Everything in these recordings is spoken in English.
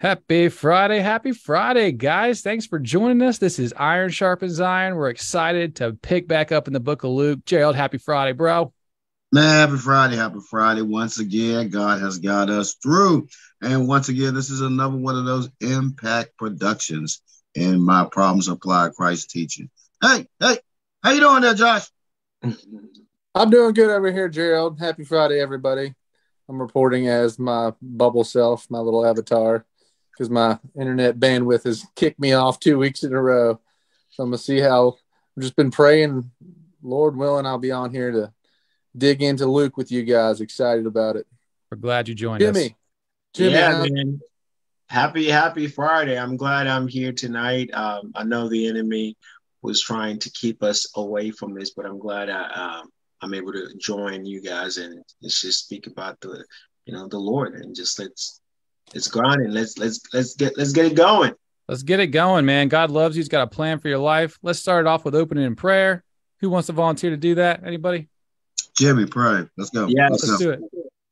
Happy Friday. Happy Friday, guys. Thanks for joining us. This is Iron Sharpens Iron. We're excited to pick back up in the book of Luke. Gerald, happy Friday, bro. Man, happy Friday. Happy Friday. Once again, God has got us through. And once again, this is another one of those impact productions in my Problems Applied Christ teaching. Hey, hey, how you doing there, Josh? I'm doing good over here, Gerald. Happy Friday, everybody. I'm reporting as my bubble self, my little avatar because my internet bandwidth has kicked me off two weeks in a row. So I'm gonna see how. I've just been praying, Lord willing, I'll be on here to dig into Luke with you guys. Excited about it. We're glad you joined Jimmy. us. Jimmy, yeah, how- man. Happy, happy Friday. I'm glad I'm here tonight. Um, I know the enemy was trying to keep us away from this, but I'm glad I, um, I'm able to join you guys and let's just speak about the, you know, the Lord and just let's let's go on let's let's let's get let's get it going. Let's get it going, man. God loves you. He's got a plan for your life. Let's start it off with opening in prayer. Who wants to volunteer to do that? Anybody? Jimmy, pray. Let's go. Yeah, Let's Let's go. do it.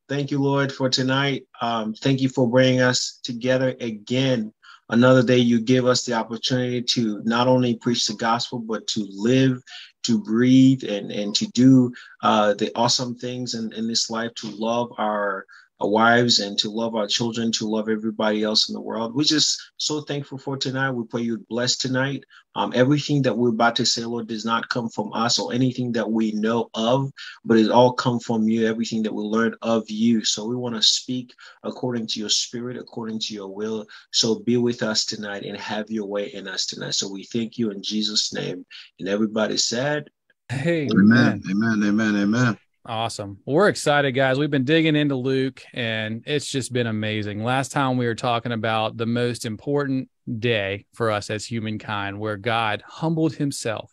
Thank you, Lord, for tonight. Um, thank you for bringing us together again. Another day you give us the opportunity to not only preach the gospel, but to live, to breathe, and, and to do uh, the awesome things in, in this life, to love our, our wives and to love our children, to love everybody else in the world. We're just so thankful for tonight. We pray you bless tonight. Um, everything that we're about to say, Lord, does not come from us or anything that we know of, but it all come from you, everything that we learned of you. So we want to speak according to your spirit, according to your will. So be with us tonight and have your way in us tonight. So we thank you in Jesus' name. And everybody said, Hey, Amen. Amen. Amen. Amen. Awesome. Well, we're excited, guys. We've been digging into Luke, and it's just been amazing. Last time we were talking about the most important day for us as humankind, where God humbled himself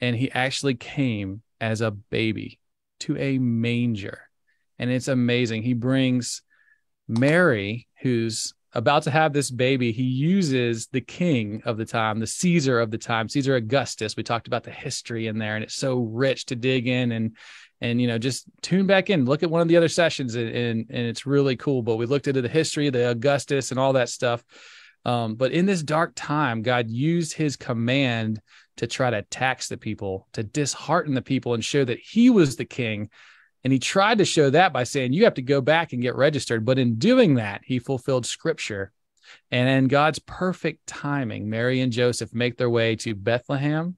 and he actually came as a baby to a manger. And it's amazing. He brings Mary, who's about to have this baby. He uses the king of the time, the Caesar of the time, Caesar Augustus. We talked about the history in there, and it's so rich to dig in and and you know just tune back in look at one of the other sessions and and, and it's really cool. But we looked into the history of the augustus and all that stuff. Um, but in this dark time god used his command to try to tax the people to dishearten the people and show that he was the king. And he tried to show that by saying you have to go back and get registered. But in doing that he fulfilled scripture. And in god's perfect timing mary and joseph make their way to bethlehem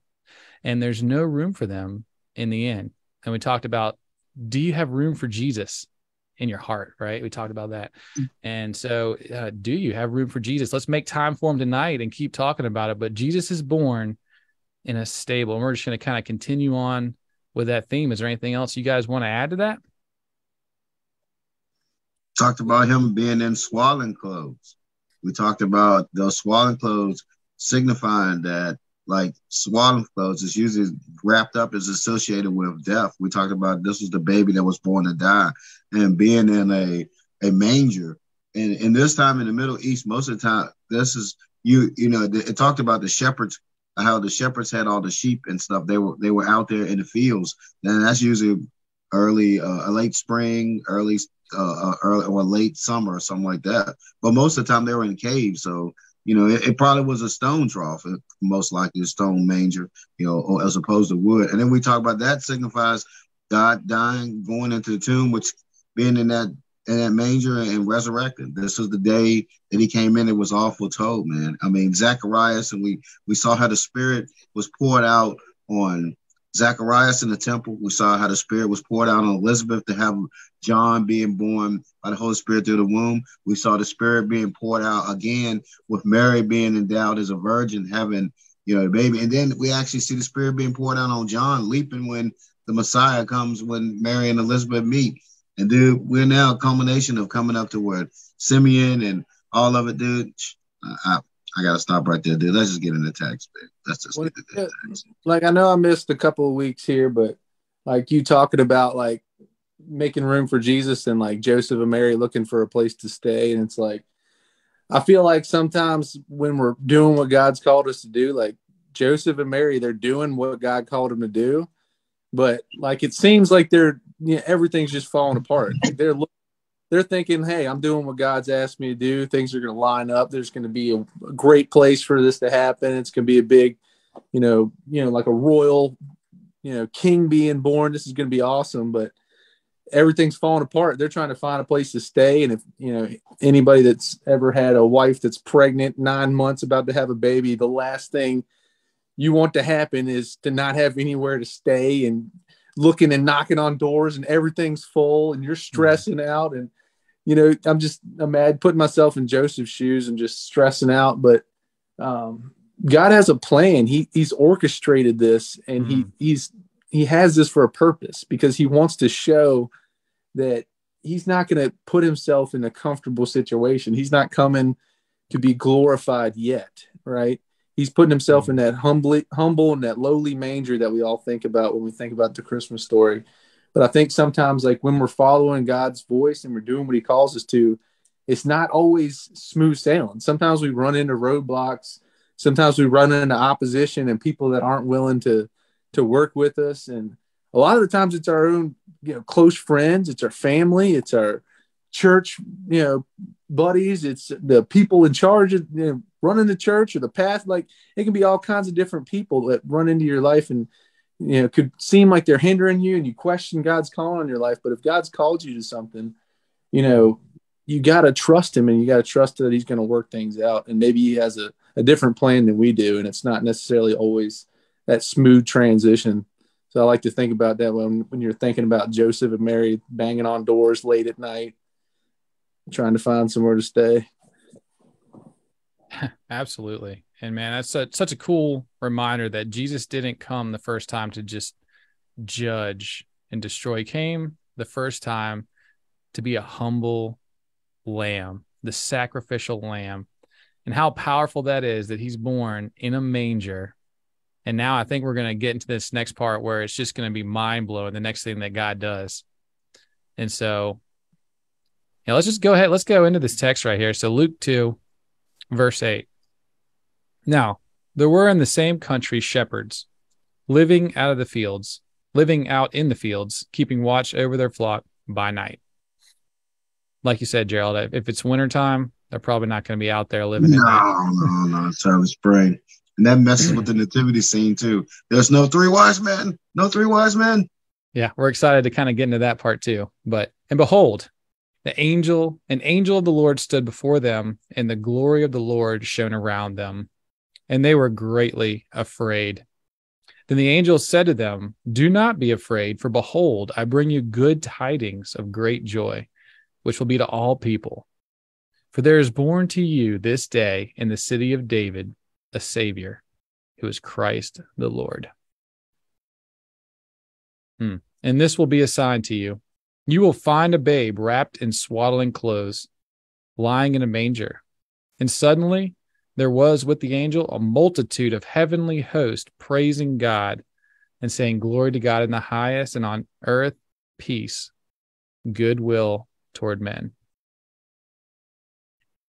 and there's no room for them in the inn and we talked about do you have room for Jesus in your heart, right? We talked about that. And so, uh, do you have room for Jesus? Let's make time for him tonight and keep talking about it. But Jesus is born in a stable. And we're just going to kind of continue on with that theme. Is there anything else you guys want to add to that? Talked about him being in swaddling clothes. We talked about those swaddling clothes signifying that like swaddling clothes is usually wrapped up is associated with death. We talked about this was the baby that was born to die, and being in a a manger. And in this time in the Middle East, most of the time, this is you you know it talked about the shepherds how the shepherds had all the sheep and stuff. They were they were out there in the fields, and that's usually early uh, late spring, early uh, early or late summer or something like that. But most of the time they were in caves, so you know, it, it, probably was a stone trough, uh, most likely a stone manger, you know, as opposed to wood. And then we talk about that signifies God dying, going into the tomb, which being in that in that manger and resurrected. This was the day that he came in. It was all foretold, man. I mean, Zacharias, and we we saw how the Spirit was poured out on Zacharias in the temple. We saw how the Spirit was poured out on Elizabeth to have John being born by the Holy Spirit through the womb. We saw the Spirit being poured out again with Mary being endowed as a virgin, having you know the baby, and then we actually see the Spirit being poured out on John, leaping when the Messiah comes, when Mary and Elizabeth meet, and dude, we're now a culmination of coming up to where Simeon and all of it, dude. I, I gotta stop right there, dude. Let's just get in the text, man. Let's just Well, get into like I know I missed a couple of weeks here, but like you talking about like making room for Jesus and like Joseph and Mary looking for a place to stay, and it's like I feel like sometimes when we're doing what God's called us to do, like Joseph and Mary, they're doing what God called them to do, but like it seems like they're you know, everything's just falling apart. Like they're looking they're thinking, hey, I'm doing what God's asked me to do. Things are going to line up. There's going to be a, a great place for this to happen. It's going to be a big, you know, you know, like a royal, you know, king being born. This is going to be awesome. But everything's falling apart. They're trying to find a place to stay. And if, you know, anybody that's ever had a wife that's pregnant, nine months, about to have a baby, the last thing you want to happen is to not have anywhere to stay and looking and knocking on doors and everything's full and you're mm-hmm. stressing out and you know i'm just i'm mad putting myself in joseph's shoes and just stressing out but um, god has a plan he he's orchestrated this and mm. he mm-hmm. he's he has this for a purpose because he wants to show that he's not going to put himself in a comfortable situation he's not coming to be glorified yet right he's putting himself mm. in that humbly humble and that lowly manger that we all think about when we think about the Christmas story. But I think sometimes like when we're following God's voice and we're doing what he calls us to, it's not always smooth sailing. Sometimes we run into roadblocks, sometimes we run into opposition and people that aren't willing to to work with us and a lot of the times it's our own you know close friends, it's our family, it's our church, you know, buddies, it's the people in charge of you know, running the church or the path. Like it can be all kinds of different people that run into your life and you know could seem like they're hindering you and you question God's calling on your life. But if God's called you to something, you know, you got to trust him and you got to trust that he's going to work things out. And maybe he has a, a different plan than we do. And it's not necessarily always that smooth transition. So I like to think about that when, when you're thinking about Joseph and Mary banging on doors late at night, trying to find somewhere to stay. Absolutely. And man, that's such, such a cool reminder that Jesus didn't come the first time to just judge and destroy. He came the first time to be a humble lamb, the sacrificial lamb. And how powerful that is that he's born in a manger. And now I think we're going to get into this next part where it's just going to be mind blowing the next thing that God does. And so, yeah, let's just go ahead. Let's go into this text right here. So, Luke 2, Verse 8 Now, there were in the same country shepherds living out of the fields, living out in the fields, keeping watch over their flock by night. Like you said, Gerald, if it's wintertime, they're probably not going to be out there living. No, no, no. It's early spring. And that messes with the nativity scene too. There's no three wise men. No three wise men. Yeah, we're excited to kind of get into that part too. But and behold, the angel, an angel of the Lord stood before them, and the glory of the Lord shone around them, and they were greatly afraid. Then the angel said to them, Do not be afraid, for behold, I bring you good tidings of great joy, which will be to all people. For there is born to you this day in the city of David a Savior, who is Christ the Lord. Hmm. And this will be a sign to you you will find a babe wrapped in swaddling clothes, lying in a manger. And suddenly there was with the angel a multitude of heavenly hosts praising God and saying, Glory to God in the highest, and on earth peace, goodwill toward men.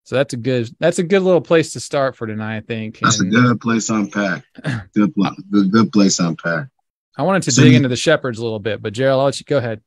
So that's a good that's a good little place to start for tonight, I think. That's and, a good place to unpack. Good, good, good place to unpack. I wanted to so dig you, into the shepherds a little bit, but Gerald, I'll let you go ahead.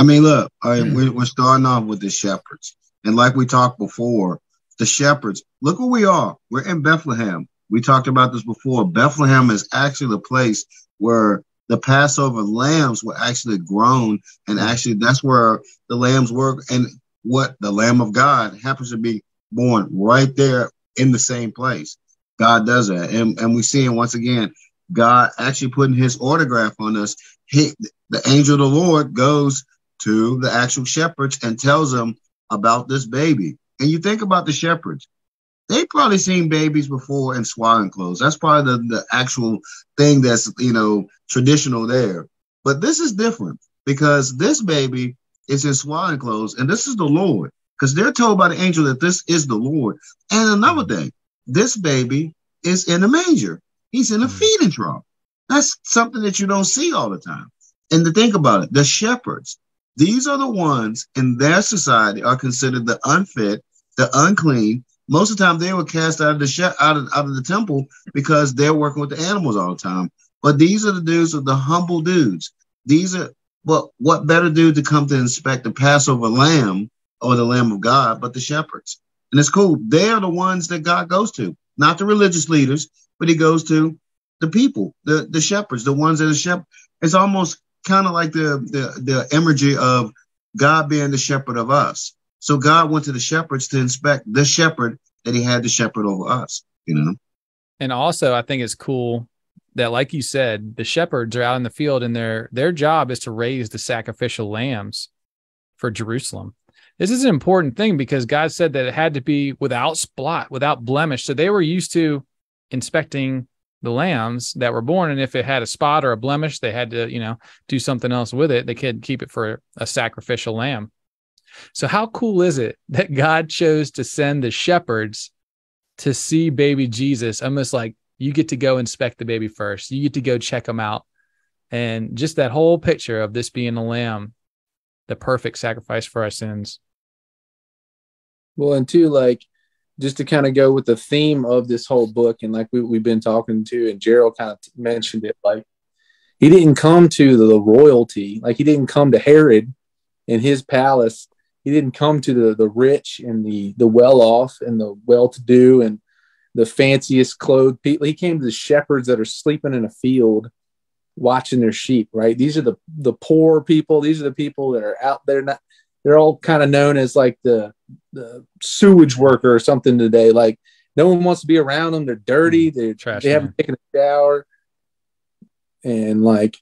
I mean, look, hmm. we're, we're starting off with the shepherds. And like we talked before, the shepherds, look where we are. We're in Bethlehem. We talked about this before. Bethlehem is actually the place where the Passover lambs were actually grown. And hmm. actually, that's where the lambs were. And what the Lamb of God happens to be born right there in the same place. God does that. And, and we see him once again, God actually putting his autograph on us. He, the angel of the Lord goes to the actual shepherds and tells them about this baby. And you think about the shepherds, they probably seen babies before in swaddling clothes. That's probably the, the actual thing that's, you know, traditional there. But this is different because this baby is in swaddling clothes and this is the Lord because they're told by the angel that this is the Lord. And another thing, this baby is in a manger. He's in a mm. feeding trough. That's something that you don't see all the time. And to think about it, the shepherds, these are the ones in their society are considered the unfit, the unclean. Most of the time, they were cast out of the sh- out of out of the temple because they're working with the animals all the time. But these are the dudes of the humble dudes. These are what what better dude to come to inspect the Passover lamb or the Lamb of God, but the shepherds. And it's cool. They are the ones that God goes to, not the religious leaders, but he goes to the people, the, the shepherds, the ones that are shepherd. It's almost kind of like the, the, the imagery of God being the shepherd of us. So God went to the shepherds to inspect the shepherd that he had to shepherd over us, you know? And also, I think it's cool that, like you said, the shepherds are out in the field and their their job is to raise the sacrificial lambs for Jerusalem. This is an important thing because God said that it had to be without spot, without blemish. So they were used to inspecting the lambs that were born, and if it had a spot or a blemish, they had to, you know, do something else with it. They could keep it for a sacrificial lamb. So how cool is it that God chose to send the shepherds to see baby Jesus? Almost like you get to go inspect the baby first. You get to go check them out. And just that whole picture of this being a lamb, the perfect sacrifice for our sins. Well, and two, like just to kind of go with the theme of this whole book, and like we, we've been talking to, and Gerald kind of mentioned it, like he didn't come to the, royalty, like he didn't come to Herod in his palace. He didn't come to the the rich and the the well off and the well to do and the fanciest clothed people. He came to the shepherds that are sleeping in a field watching their sheep, right? These are the the poor people. These are the people that are out there not they're all kind of known as like the the sewage worker or something today. Like no one wants to be around them. They're dirty. Mm, they Trash, they haven't taken a shower, and like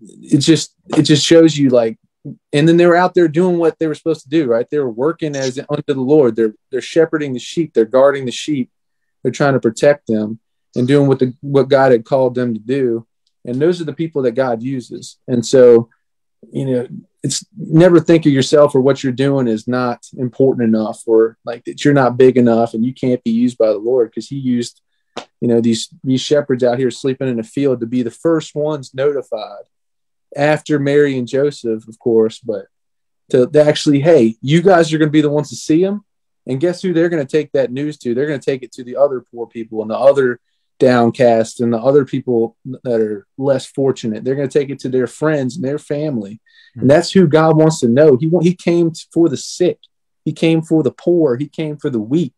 it just it just shows you like. And then they were out there doing what they were supposed to do, right? They were working as under the Lord. They're they're shepherding the sheep. They're guarding the sheep. They're trying to protect them and doing what the what God had called them to do. And those are the people that God uses. And so, you know, it's never think of yourself or what you're doing is not important enough or like that you're not big enough and you can't be used by the Lord because he used you know these these shepherds out here sleeping in a field to be the first ones notified after Mary and Joseph of course but to, to actually hey you guys are going to be the ones to see him and guess who they're going to take that news to? They're going to take it to the other poor people and the other downcast and the other people that are less fortunate they're going to take it to their friends and their family and that's who God wants to know. He he came for the sick. He came for the poor. He came for the weak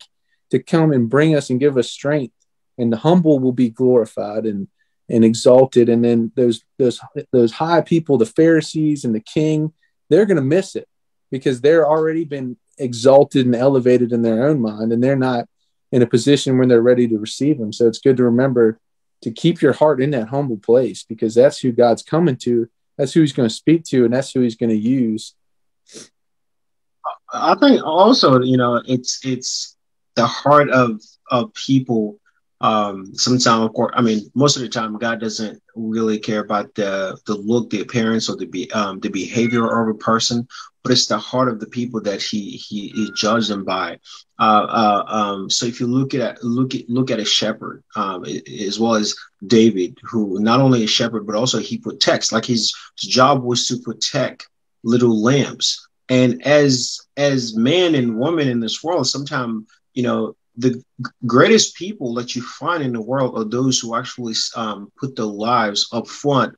to come and bring us and give us strength. And the humble will be glorified and and exalted. And then those those those high people, the Pharisees and the king, they're going to miss it because they're already been exalted and elevated in their own mind, and they're not in a position when they're ready to receive him. So it's good to remember to keep your heart in that humble place because that's who God's coming to that's who he's going to speak to, and that's who he's going to use. I think also, you know, it's it's the heart of of people. Um, sometimes, of course, I mean, most of the time, God doesn't really care about the the look, the appearance, or the be um, the behavior of a person, but it's the heart of the people that he he, he judged them by. Uh, uh, um, so if you look at look at look at a shepherd, um, as well as David, who not only a shepherd but also he protects. Like his, job was to protect little lambs. And as as man and woman in this world, sometimes you know the greatest people that you find in the world are those who actually um, put their lives up front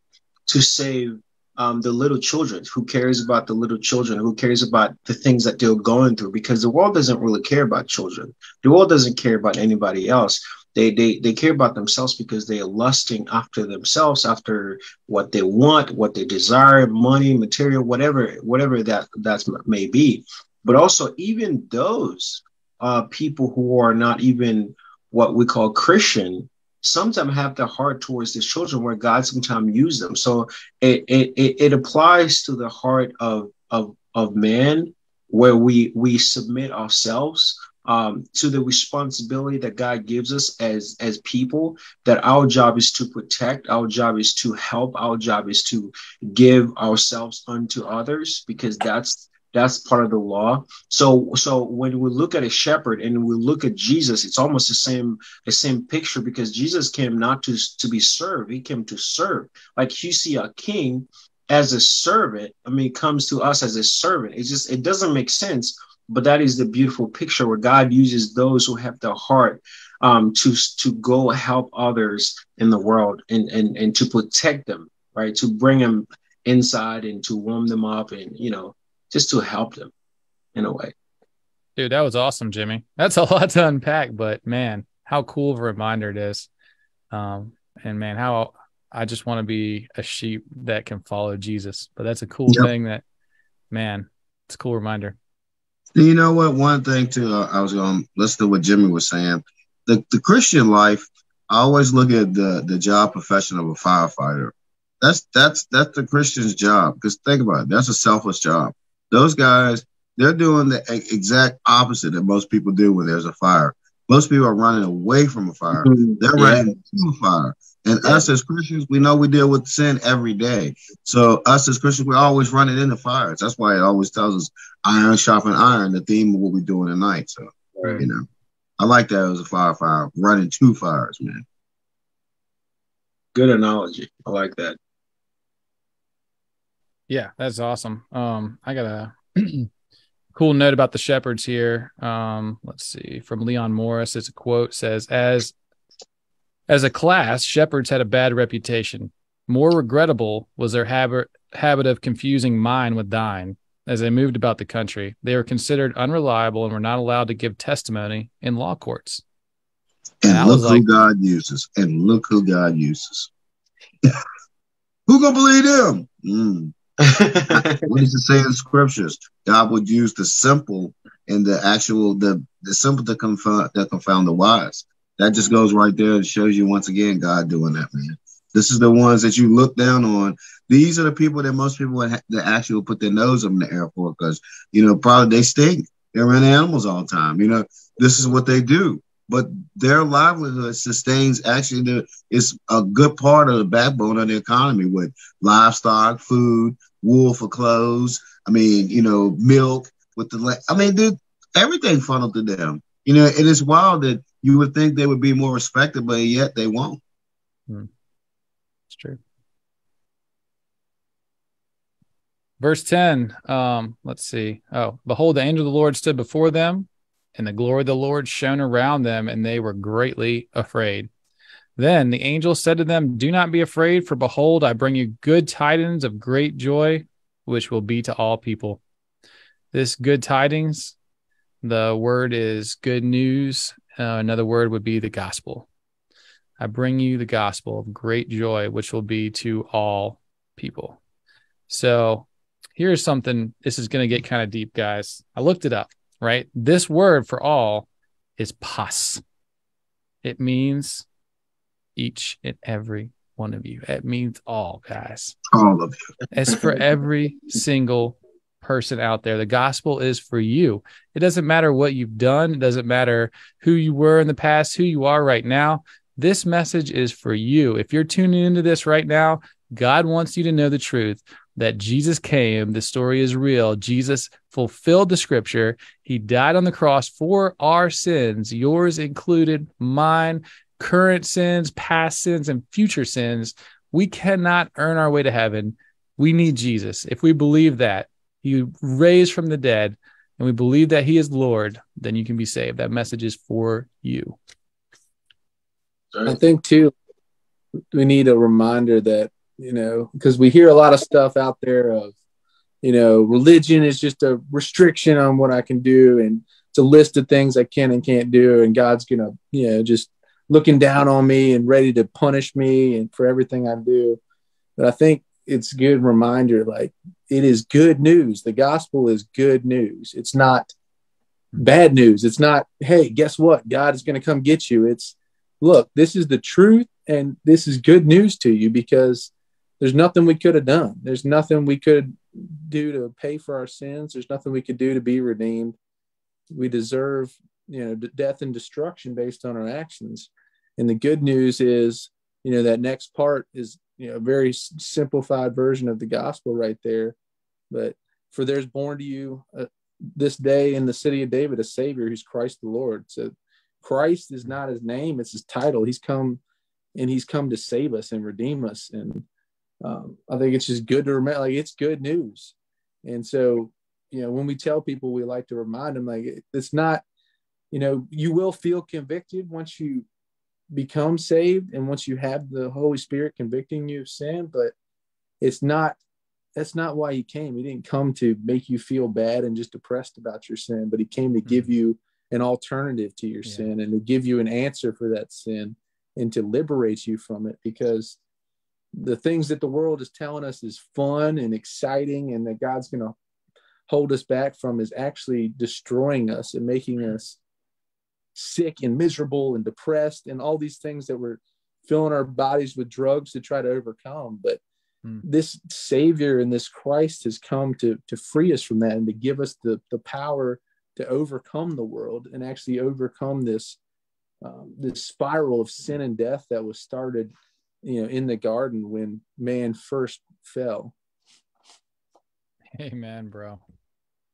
to save um, the little children, who cares about the little children, who cares about the things that they're going through, because the world doesn't really care about children. The world doesn't care about anybody else. They, they, they care about themselves because they are lusting after themselves, after what they want, what they desire, money, material, whatever, whatever that that may be. But also, even those uh, people who are not even what we call Christian, sometimes have the heart towards the children where God sometimes use them. So it, it, it applies to the heart of, of, of man where we, we submit ourselves um, to the responsibility that God gives us as, as people, that our job is to protect, our job is to help, our job is to give ourselves unto others, because that's that's part of the law. So so when we look at a shepherd and we look at Jesus, it's almost the same the same picture because Jesus came not to to be served, he came to serve. Like you see a king as a servant, I mean, comes to us as a servant. It just it doesn't make sense, but that is the beautiful picture where God uses those who have the heart um, to to go help others in the world and and and to protect them, right? To bring them inside and to warm them up and you know just to help them. in a way. Dude, that was awesome, Jimmy. That's a lot to unpack, but man, how cool of a reminder it is. Um, and man, how I just want to be a sheep that can follow Jesus. But that's a cool yep. thing that, man, it's a cool reminder. You know what? One thing too, uh, I was going to listen to what Jimmy was saying. The the Christian life, I always look at the the job profession of a firefighter. That's that's that's the Christian's job. Because think about it, that's a selfless job. Those guys, they're doing the exact opposite that most people do when there's a fire. Most people are running away from a fire. Mm-hmm. They're yeah. running to a fire. And yeah. us as Christians, we know we deal with sin every day. So us as Christians, we're always running into fires. That's why it always tells us iron sharpen iron, the theme of what we're doing tonight. So right. you know, I like that as a firefighter, running two fires, man. Good analogy. I like that. Yeah, that's awesome. Um, I got a cool note about the shepherds here. Um, let's see from Leon Morris. It's a quote says, "As as a class, shepherds had a bad reputation. More regrettable was their habit habit of confusing mine with thine. As they moved about the country, they were considered unreliable and were not allowed to give testimony in law courts." And, and look who like, God uses. And look who God uses. who gonna believe him? Mm. What does it say in the scriptures? God would use the simple and the actual the the simple to confound that confound the wise. That just goes right there and shows you once again God doing that, man. This is the ones that you look down on. These are the people that most people would ha- that actually put their nose up in the air for because you know probably they stink. They're around animals all the time. You know this is what they do but their livelihood sustains actually the is a good part of the backbone of the economy with livestock, food, wool for clothes. I mean, you know, milk with the. I mean, dude, everything funneled to them. You know, it is wild that you would think they would be more respected, but yet they won't. Hmm. It's true. Verse 10, um, let's see. Oh, behold, the angel of the Lord stood before them, and the glory of the Lord shone around them, and they were greatly afraid. Then the angel said to them, Do not be afraid, for behold, I bring you good tidings of great joy, which will be to all people. This good tidings, the word is good news. Uh, another word would be the gospel. I bring you the gospel of great joy, which will be to all people. So here's something. This is going to get kind of deep, guys. I looked it up, right? This word for all is pas. It means each and every one of you. It means all, guys. All of you. it's for every single person out there. The gospel is for you. It doesn't matter what you've done, it doesn't matter who you were in the past, who you are right now. This message is for you. If you're tuning into this right now, God wants you to know the truth that Jesus came. The story is real. Jesus fulfilled the scripture. He died on the cross for our sins, yours included, mine, current sins, past sins, and future sins. We cannot earn our way to heaven. We need Jesus. If we believe that he raised from the dead and we believe that he is Lord, then you can be saved. That message is for you. I think too, we need a reminder that, you know, because we hear a lot of stuff out there of, you know, religion is just a restriction on what I can do and it's a list of things I can and can't do. And God's going to, you know, just looking down on me and ready to punish me and for everything I do. But I think it's a good reminder like it is good news. The gospel is good news. It's not bad news. It's not, hey, guess what? God is going to come get you. It's look, this is the truth and this is good news to you because there's nothing we could have done. There's nothing we could do to pay for our sins. There's nothing we could do to be redeemed. We deserve, you know, death and destruction based on our actions. And the good news is, you know, that next part is, you know, a very simplified version of the gospel right there. But for there's born to you uh, this day in the city of David a Savior who's Christ the Lord. So Christ is not his name, it's his title. He's come and he's come to save us and redeem us. And um, I think it's just good to remember, like, it's good news. And so, you know, when we tell people, we like to remind them, like, it's not, you know, you will feel convicted once you become saved and once you have the Holy Spirit convicting you of sin, but it's not that's not why he came. He didn't come to make you feel bad and just depressed about your sin, but he came to give mm-hmm. you an alternative to your yeah. sin and to give you an answer for that sin and to liberate you from it because the things that the world is telling us is fun and exciting and that God's going to hold us back from is actually destroying us and making us sick and miserable and depressed and all these things that we're filling our bodies with drugs to try to overcome. But mm. this savior and this christ has come to to free us from that and to give us the the power to overcome the world and actually overcome this um, this spiral of sin and death that was started you know in the garden when man first fell. Amen bro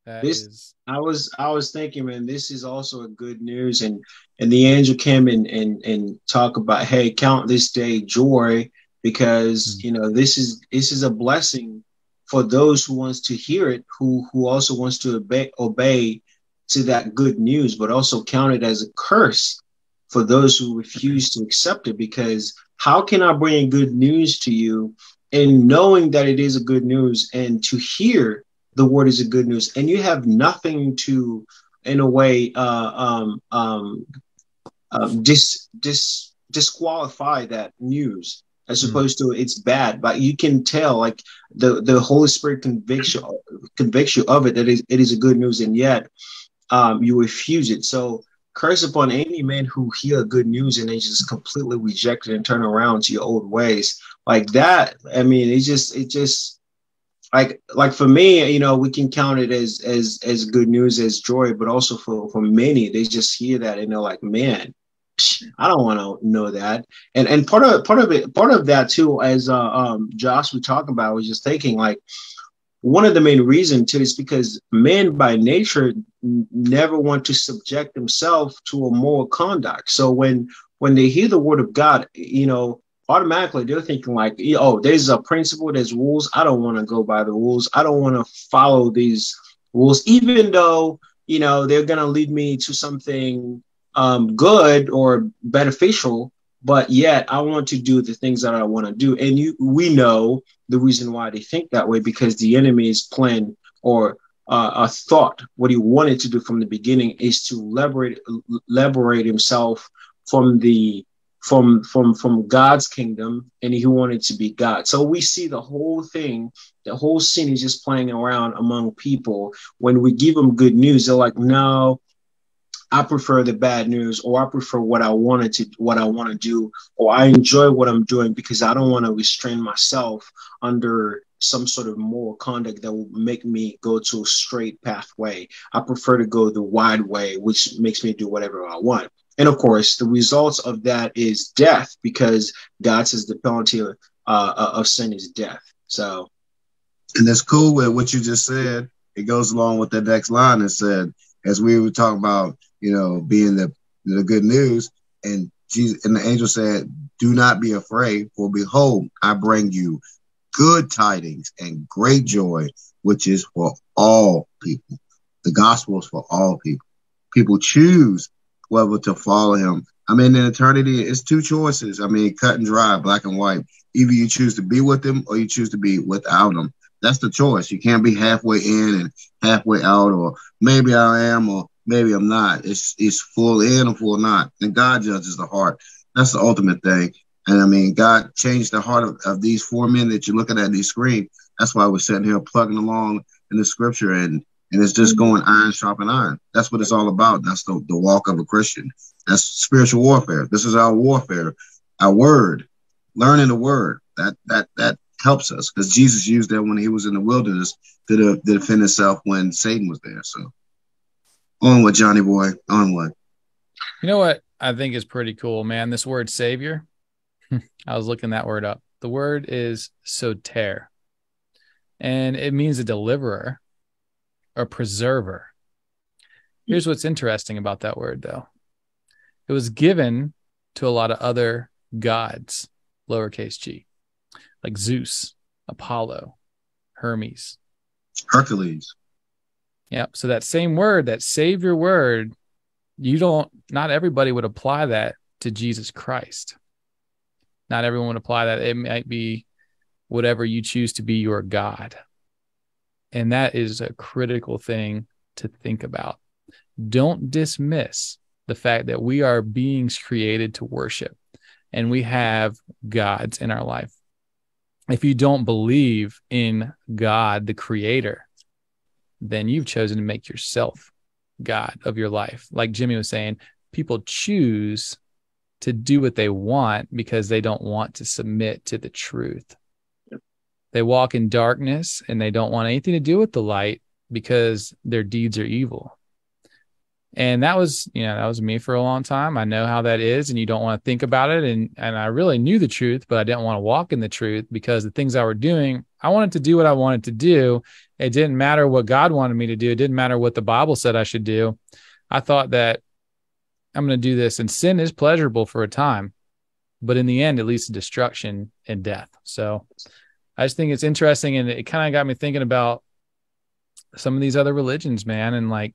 that this is... I was I was thinking, man, this is also a good news, and and the angel came and and and talk about, hey, count this day joy, because mm-hmm. you know this is this is a blessing for those who wants to hear it, who who also wants to obey obey to that good news, but also count it as a curse for those who refuse to accept it, because how can I bring good news to you and knowing that it is a good news and to hear the word is a good news. And you have nothing to in a way uh, um, um, um, dis, dis, disqualify that news as mm-hmm. opposed to it's bad. But you can tell like the the holy spirit convicts you convicts you of it that is, it is a good news and yet um, you refuse it. So curse upon any man who hear good news and they just completely reject it and turn around to your old ways. Like that i mean it just it just like like for me you know we can count it as as as good news as joy but also for for many they just hear that and they're like man I don't want to know that. And and part of part of it part of that too, as uh, um, Josh was talking about, was just thinking like one of the main reasons too is because men by nature never want to subject themselves to a moral conduct. So when when they hear the word of God, you know, automatically they're thinking like, oh, there's a principle, there's rules. I don't want to go by the rules. I don't want to follow these rules, even though you know they're gonna lead me to something um, good or beneficial. But yet, I want to do the things that I want to do, and you, we know the reason why they think that way because the enemy is plan or uh, a thought. What he wanted to do from the beginning is to liberate liberate himself from the from from from God's kingdom and he wanted to be God. So we see the whole thing, the whole scene is just playing around among people. When we give them good news, they're like, no, I prefer the bad news, or I prefer what I wanted to what I want to do, or I enjoy what I'm doing because I don't want to restrain myself under some sort of moral conduct that will make me go to a straight pathway. I prefer to go the wide way, which makes me do whatever I want. And of course, the results of that is death because God says the penalty of, uh, of sin is death. So, and that's cool with what you just said. It goes along with the next line that said, as we were talking about, you know, being the the good news, and Jesus and the angel said, "Do not be afraid, for behold, I bring you good tidings and great joy, which is for all people. The gospel is for all people. People choose whether to follow him. I mean, in eternity, it's two choices. I mean, cut and dry, black and white. Either you choose to be with him or you choose to be without him. That's the choice. You can't be halfway in and halfway out, or maybe I am, or maybe I'm not. It's it's full in or full not. And God judges the heart. That's the ultimate thing. And I mean, God changed the heart of, of these four men that you're looking at these screen. That's why we're sitting here plugging along in the scripture and and it's just mm-hmm. going iron sharpen iron. That's what it's all about. That's the, the walk of a Christian. That's spiritual warfare. This is our warfare, our word, learning the word. That that that helps us because Jesus used that when he was in the wilderness to, to defend himself when Satan was there. So on onward, Johnny boy, On onward. You know what I think is pretty cool, man. This word savior. I was looking that word up. The word is soter, and it means a deliverer a preserver. Here's what's interesting about that word, though it was given to a lot of other gods, lowercase g, like Zeus, Apollo, Hermes, Hercules. Yep. So that same word, that savior word, you don't, not everybody would apply that to Jesus Christ. Not everyone would apply that. It might be whatever you choose to be your God. And that is a critical thing to think about. Don't dismiss the fact that we are beings created to worship and we have gods in our life. If you don't believe in God, the creator, then you've chosen to make yourself God of your life. Like Jimmy was saying, people choose to do what they want because they don't want to submit to the truth. They walk in darkness and they don't want anything to do with the light because their deeds are evil. And that was, you know, that was me for a long time. I know how that is, and you don't want to think about it. And and I really knew the truth, but I didn't want to walk in the truth because the things I were doing, I wanted to do what I wanted to do. It didn't matter what God wanted me to do. It didn't matter what the Bible said I should do. I thought that I'm going to do this, and sin is pleasurable for a time, but in the end, it leads to destruction and death. So I just think it's interesting, and it kind of got me thinking about some of these other religions, man, and like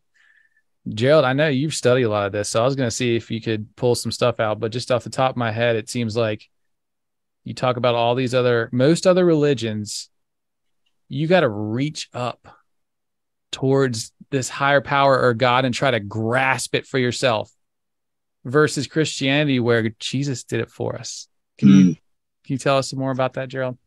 Gerald, I know you've studied a lot of this, so I was going to see if you could pull some stuff out. But just off the top of my head, it seems like you talk about all these other, most other religions, you got to reach up towards this higher power or God and try to grasp it for yourself versus Christianity, where Jesus did it for us. Can mm. you can you tell us some more about that, Gerald?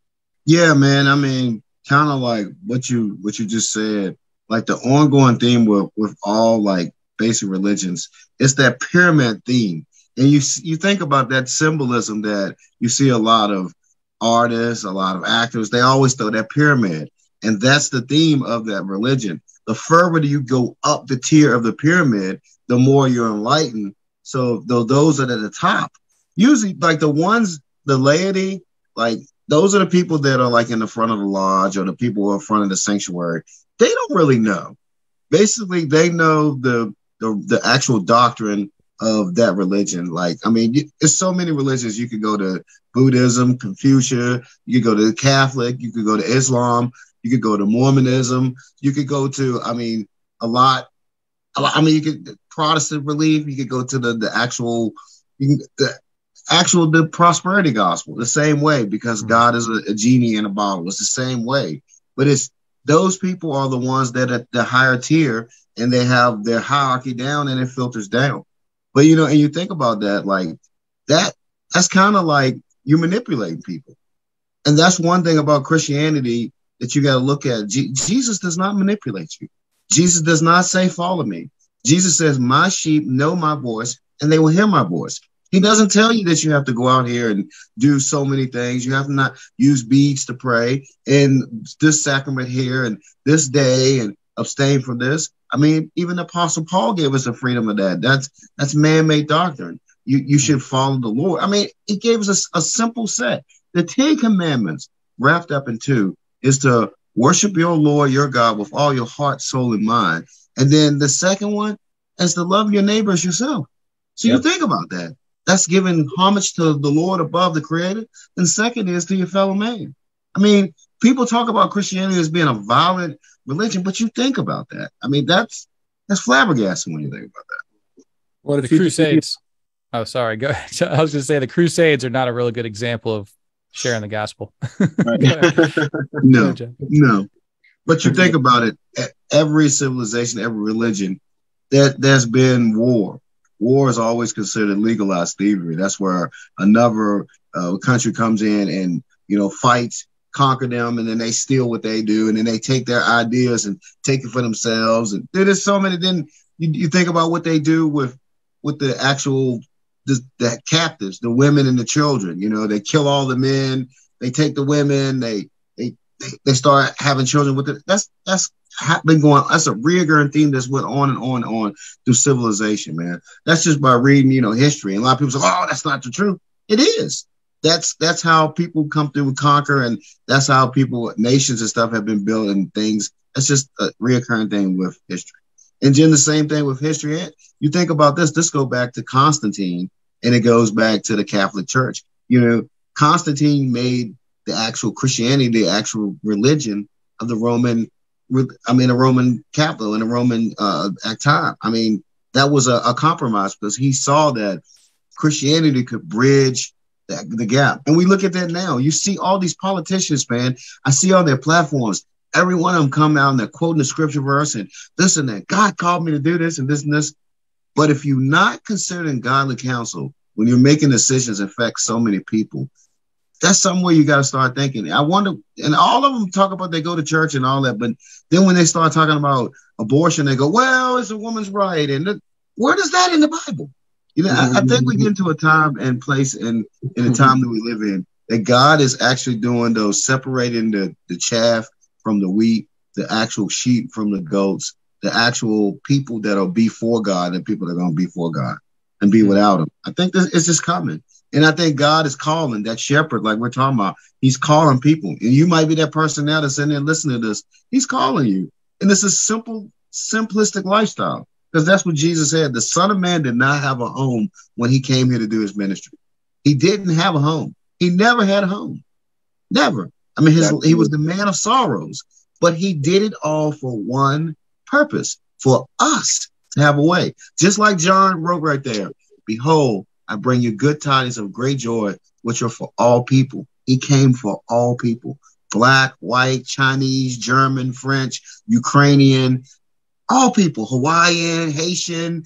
Yeah, man. I mean, kind of like what you what you just said like the ongoing theme with with all like basic religions it's that pyramid theme. And you you think about that symbolism that you see a lot of artists a lot of actors they always throw that pyramid. And that's the theme of that religion. The further you go up the tier of the pyramid the more you're enlightened. So those that are at the top. Usually like the ones the laity like those are the people that are like in the front of the lodge or the people who are in front of the sanctuary they don't really know. Basically, they know the the, the actual doctrine of that religion. Like, I mean, there's so many religions. You could go to Buddhism, Confucius, you could go to Catholic, you could go to Islam, you could go to Mormonism, you could go to, I mean, a lot. I mean, you could Protestant belief, you could go to the the actual, you can, the actual the prosperity gospel the same way because mm-hmm. God is a, a genie in a bottle. It's the same way, but it's those people are the ones that at the higher tier and they have their hierarchy down and it filters down. But you know, and you think about that, like that, that's kind of like you manipulating people. And that's one thing about Christianity that you got to look at. Jesus does not manipulate you. Jesus does not say, follow me. Jesus says, my sheep know my voice and they will hear my voice. He doesn't tell you that you have to go out here and do so many things. You have to not use beads to pray and this sacrament here and this day and abstain from this. I mean, even the Apostle Paul gave us the freedom of that. That's that's man-made doctrine. You you should follow the Lord. I mean, he gave us a, a simple set. The Ten Commandments, wrapped up in two, is to worship your Lord your God with all your heart, soul, and mind. And then the second one is to love your neighbors yourself. So yep. you think about that. That's giving homage to the Lord above the creator. And second is to your fellow man. I mean, people talk about Christianity as being a violent religion, but you think about that. I mean, that's that's flabbergasting when you think about that. What if the Crusades? Oh, sorry. Go ahead. I was going to say the Crusades are not a really good example of sharing the gospel. no, no. But you think about it, every civilization, every religion, that there's been war war is always considered legalized thievery. That's where another uh, country comes in and you know fights, conquer them, and then they steal what they do, and then they take their ideas and take it for themselves. And there's so many. Then you, you think about what they do with with the actual the, the captives, the women and the children. You know, they kill all the men, they take the women, they they they, they start having children with it. That's that's been going. That's a reoccurring theme that's went on and on and on through civilization, man. That's just by reading, you know, history. And a lot of people say, "Oh, that's not the truth." It is. That's that's how people come through and conquer, and that's how people, nations and stuff have been built and things. That's just a reoccurring thing with history. And then the same thing with history. You think about this. This go back to Constantine, and it goes back to the Catholic Church. You know, Constantine made the actual Christianity the actual religion of the Roman I mean, a Roman capital and a Roman uh, at time. I mean, that was a, a compromise because he saw that Christianity could bridge the, the gap. And we look at that now. You see all these politicians, man. I see on their platforms. Every one of them come out and they're quoting the scripture verse and this and that. God called me to do this and this and this. But if you're not considering godly counsel when you're making decisions affect so many people, that's somewhere you got to start thinking. I wonder, and all of them talk about they go to church and all that, but then when they start talking about abortion, they go, "Well, it's a woman's right," and the, where does that in the Bible? You know, I, I, think we get into a time and place in in the time that we live in that God is actually doing those separating the the chaff from the wheat, the actual sheep from the goats, the actual people that are before God and people that are going to be for God and be mm-hmm. without Him. I think this it's just coming. And I think God is calling that shepherd, like we're talking about. He's calling people. And you might be that person now that's in there listening to this. He's calling you. And this is simple, simplistic lifestyle. Because that's what Jesus said. The Son of Man did not have a home when he came here to do his ministry. He didn't have a home. He never had a home. Never. I mean, his, he was the man of sorrows, but he did it all for one purpose for us to have a way. Just like John wrote right there Behold, I bring you good tidings of great joy, which are for all people. He came for all people black, white, Chinese, German, French, Ukrainian, all people, Hawaiian, Haitian,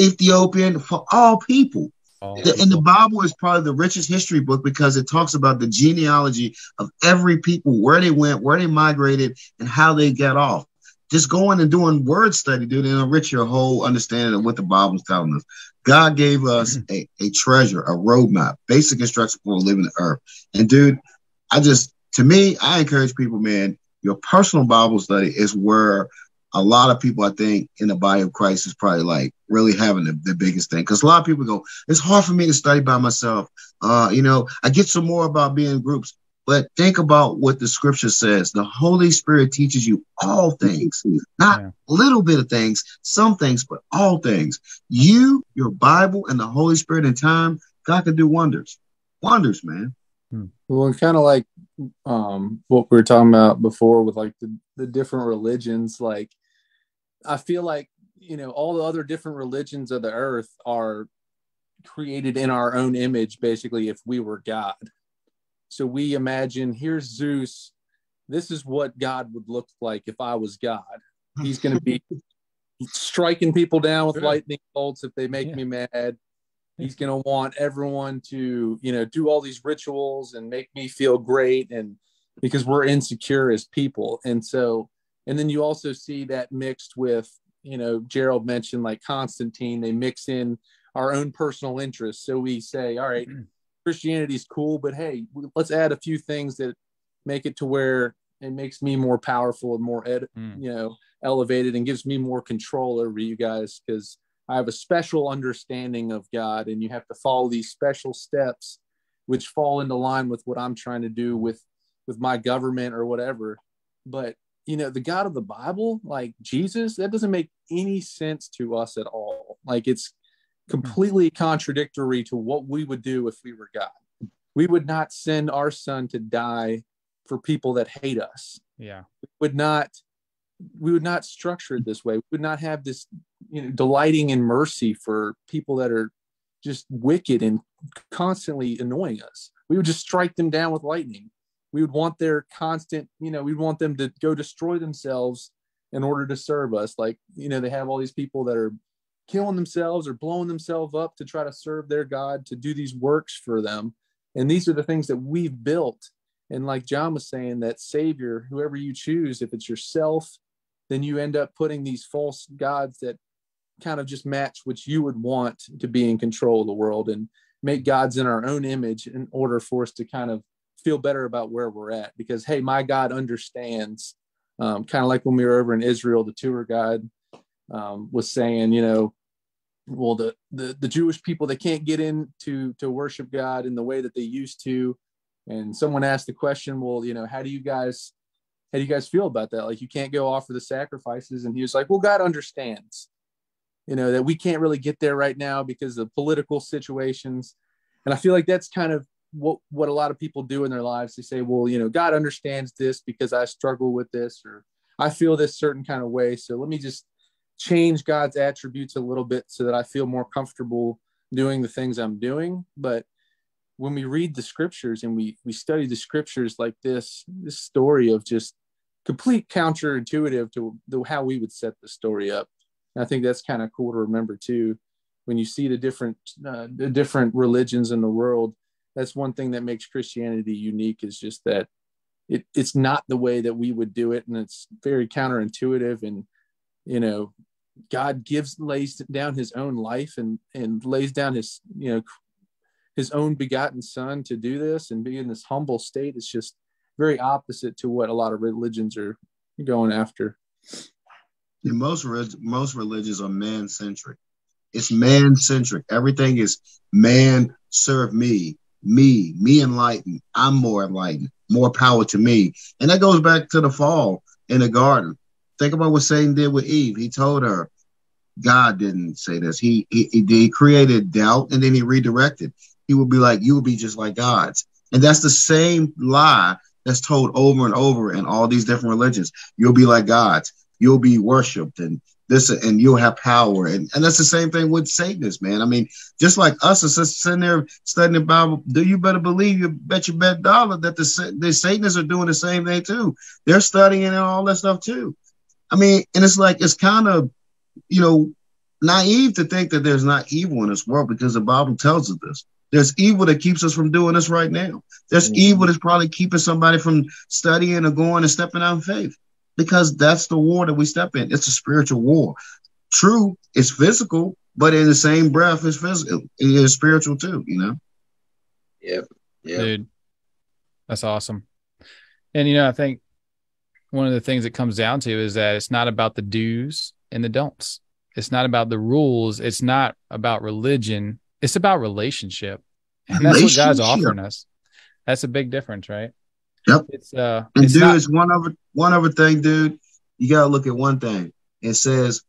Ethiopian, for all people. All the, people. And the Bible is probably the richest history book because it talks about the genealogy of every people, where they went, where they migrated, and how they got off just going and doing word study, dude, and enrich your whole understanding of what the Bible's telling us. God gave us mm-hmm. a, a treasure, a roadmap, basic instructions for living the earth. And dude, I just, to me, I encourage people, man, your personal Bible study is where a lot of people, I think, in the body of Christ is probably like really having the, the biggest thing. Because a lot of people go, it's hard for me to study by myself. Uh, you know, I get some more about being in groups. But think about what the scripture says. The Holy Spirit teaches you all things, not yeah. little bit of things, some things, but all things. You, your Bible, and the Holy Spirit in time, God can do wonders. Wonders, man. Hmm. Well, and kind of like um, what we were talking about before with like the, the different religions, like I feel like, you know, all the other different religions of the earth are created in our own image, basically, if we were God so we imagine here's Zeus. This is what God would look like if I was God. He's going to be striking people down with lightning bolts if they make yeah. me mad. He's going to want everyone to, you know, do all these rituals and make me feel great and because we're insecure as people. And so and then you also see that mixed with, you know, Gerald mentioned like Constantine, they mix in our own personal interests. So we say, all right, mm-hmm. Christianity is cool, but hey, let's add a few things that make it to where it makes me more powerful and more ed, mm. you know, elevated and gives me more control over you guys because I have a special understanding of God and you have to follow these special steps which fall into line with what I'm trying to do with with my government or whatever. But you know, the God of the Bible, like Jesus, that doesn't make any sense to us at all. Like it's Mm-hmm. completely contradictory to what we would do if we were God. We would not send our son to die for people that hate us. Yeah. We would not we would not structure it this way. We would not have this, you know, delighting in mercy for people that are just wicked and constantly annoying us. We would just strike them down with lightning. We would want their constant, you know, we'd want them to go destroy themselves in order to serve us. Like, you know, they have all these people that are killing themselves or blowing themselves up to try to serve their God, to do these works for them. And these are the things that we've built. And like John was saying, that Savior, whoever you choose, if it's yourself, then you end up putting these false gods that kind of just match what you would want to be in control of the world and make gods in our own image in order for us to kind of feel better about where we're at. Because, hey, my God understands. Um, kind of like when we were over in Israel, the tour guide um, was saying, you know, well the, the the jewish people they can't get in to to worship god in the way that they used to. And someone asked the question well you know how do you guys how do you guys feel about that? Like you can't go offer the sacrifices. And he was like well god understands you know that we can't really get there right now because of political situations. And i feel like that's kind of what what a lot of people do in their lives. They say well you know god understands this because i struggle with this or i feel this certain kind of way. So let me just change God's attributes a little bit so that I feel more comfortable doing the things I'm doing. But when we read the scriptures and we we study the scriptures like this this story of just complete counterintuitive to the, how we would set the story up and i think that's kind of cool to remember too when you see the different uh, the different religions in the world that's one thing that makes christianity unique is just that it, it's not the way that we would do it and it's very counterintuitive and you know god gives lays down his own life and and lays down his you know his own begotten son to do this and be in this humble state it's just very opposite to what a lot of religions are going after. Most most religions are man centric. It's man centric. Everything is man serve me, me, me enlightened. I'm more enlightened. More power to me. And that goes back to the fall in the garden. Think about what Satan did with Eve. He told her, God didn't say this. He, he, he created doubt and then he redirected he would be like, you will be just like gods. And that's the same lie that's told over and over in all these different religions. You'll be like gods. You'll be worshipped and this and you'll have power. And, and that's the same thing with Satanists, man. I mean, just like us just sitting there studying the Bible, do you better believe you bet your bet dollar that the, the Satanists are doing the same thing too. They're studying and all that stuff too. I mean, and it's like it's kind of, you know, naive to think that there's not evil in this world because the Bible tells us this. There's evil that keeps us from doing this right now. There's mm-hmm. evil that's probably keeping somebody from studying or going and stepping out in faith because that's the war that we step in. It's a spiritual war. True, it's physical, but in the same breath, it's physical. It is spiritual too, you know? Yep. Yep. Dude, that's awesome. And, you know, I think one of the things it comes down to is that it's not about the do's and the don'ts. It's not about the rules. It's not about religion. It's about relationship. And that's what God's offering us. That's a big difference, right? Yep. It's uh and it's dude, not- it's one other one other thing, dude. You gotta look at one thing. It says,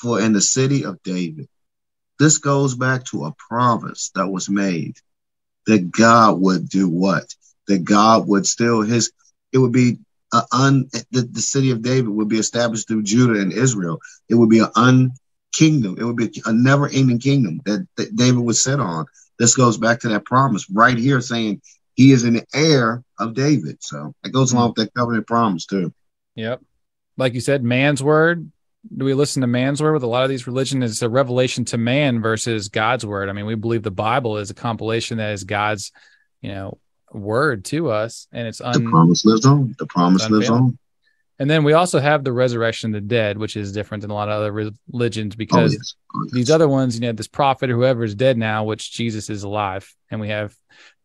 for in the city of David. This goes back to a promise that was made that God would do what? That God would still his it would be a un the, the city of David would be established through Judah and Israel. It would be an un kingdom. It would be a never ending kingdom that, that David would set on. This goes back to that promise right here saying he is an heir of David. So it goes along with that covenant promise too. Yep. Like you said, man's word. Do we listen to man's word with a lot of these religions? It's a revelation to man versus God's word. I mean, we believe the Bible is a compilation that is God's, you know, word to us, and it's un- the promise lives on. The promise lives on. And then we also have the resurrection of the dead, which is different than a lot of other religions because oh, yes. Oh, yes. these other ones, you know, this prophet or whoever is dead now, which Jesus is alive. And we have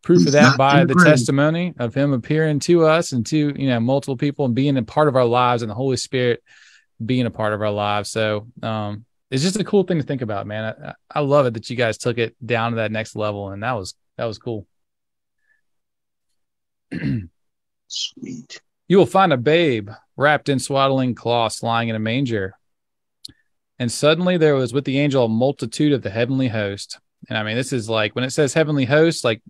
proof He's of that by the testimony of him appearing to us and to, you know, multiple people and being a part of our lives and the Holy Spirit being a part of our lives. So um, it's just a cool thing to think about, man. I, I love it that you guys took it down to that next level. And that was, that was cool. Sweet. You will find a babe wrapped in swaddling cloths lying in a manger. And suddenly there was with the angel a multitude of the heavenly host. And I mean, this is like when it says heavenly host, like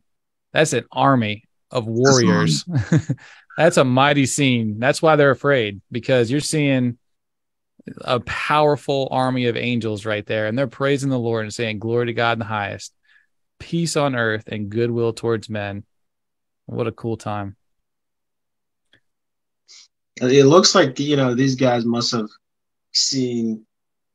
that's an army of warriors. That's, that's a mighty scene. That's why they're afraid because you're seeing a powerful army of angels right there. And they're praising the Lord and saying, Glory to God in the highest, peace on earth, and goodwill towards men. What a cool time. It looks like you know these guys must have seen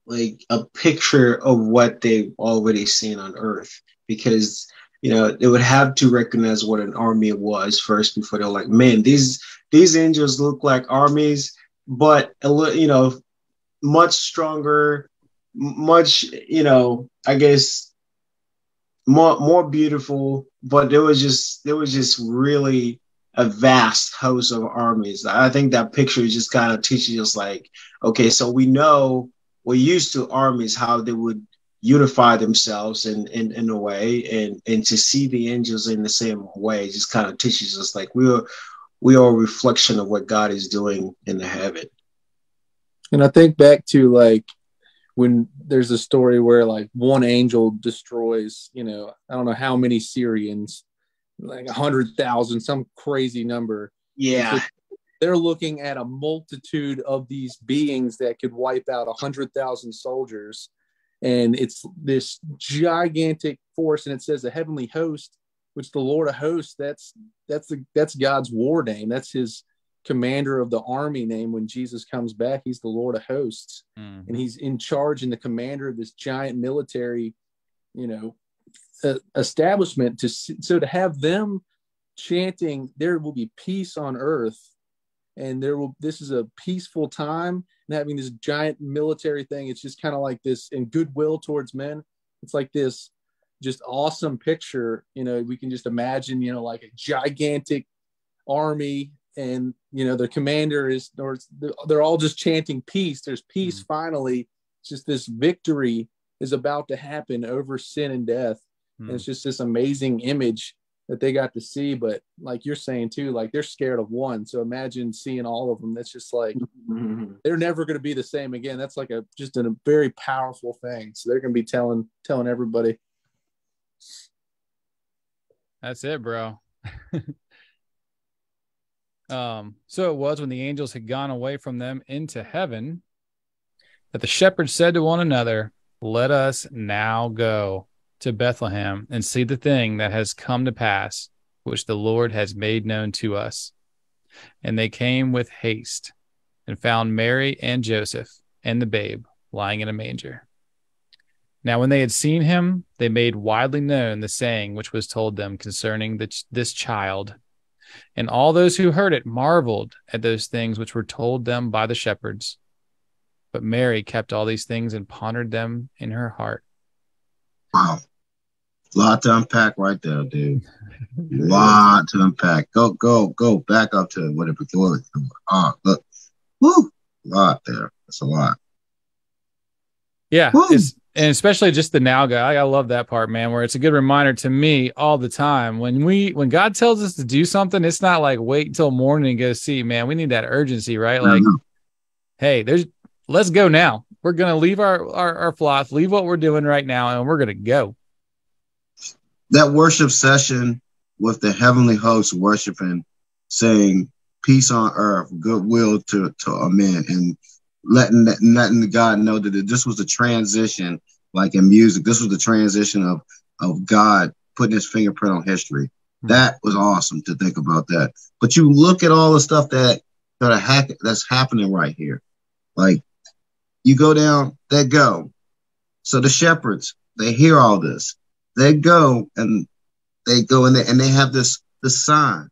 like a picture of what they've already seen on Earth because you know they would have to recognize what an army was first before they're like, man, these these angels look like armies, but a little, you know, much stronger, much you know, I guess more more beautiful. But there was just there was just really a vast host of armies. I think that picture just kind of teaches us like, okay, so we know we're used to armies, how they would unify themselves in, in, in a way and, and to see the angels in the same way just kind of teaches us like we are we are a reflection of what God is doing in the heaven. And I think back to like when there's a story where like one angel destroys, you know, I don't know how many Syrians like a hundred thousand, some crazy number. Yeah. they're looking at a multitude of these beings that could wipe out a hundred thousand soldiers. And it's this gigantic force, and it says the heavenly host which the Lord of hosts, that's that's the that's God's war name. That's his commander of the army name when Jesus comes back. He's the Lord of hosts. Mm. And he's in charge and the commander of this giant military, you know, uh, establishment to so to have them chanting there will be peace on earth and there will this is a peaceful time and having this giant military thing it's just kind of like this in goodwill towards men it's like this just awesome picture you know we can just imagine you know like a gigantic army and you know the commander is or they're all just chanting peace. There's peace mm-hmm. finally. It's just this victory is about to happen over sin and death. Mm-hmm. and it's just this amazing image that they got to see. But like you're saying too like they're scared of one. So imagine seeing all of them. That's just like mm-hmm. they're never going to be the same again. That's like a just a very powerful thing. So they're going to be telling telling everybody. That's it bro um so it was when the angels had gone away from them into heaven that the shepherds said to one another let us now go to Bethlehem and see the thing that has come to pass, which the Lord has made known to us. And they came with haste and found Mary and Joseph and the babe lying in a manger. Now, when they had seen him, they made widely known the saying which was told them concerning the, this child. And all those who heard it marveled at those things which were told them by the shepherds. But Mary kept all these things and pondered them in her heart. Wow. Lot to unpack right there, dude. Lot to unpack. Go, go, go back up to whatever glory. Oh, look. Woo. Lot there. That's a lot. Yeah. And especially just the now guy. I love that part, man, where it's a good reminder to me all the time. When we when God tells us to do something, it's not like wait until morning and go see, man. We need that urgency, right? Like, mm-hmm. hey, there's let's go now. We're gonna leave our, our our flock, leave what we're doing right now, and we're gonna go. That worship session with the heavenly host worshiping, saying peace on earth, goodwill to to a man, and letting that, letting God know that this was a transition, like in music. This was the transition of of God putting His fingerprint on history. Mm-hmm. That was awesome to think about that. But you look at all the stuff that that are ha- that's happening right here, like you go down, they go. So the shepherds, they hear all this. They go and they go in there and they have this, the sign,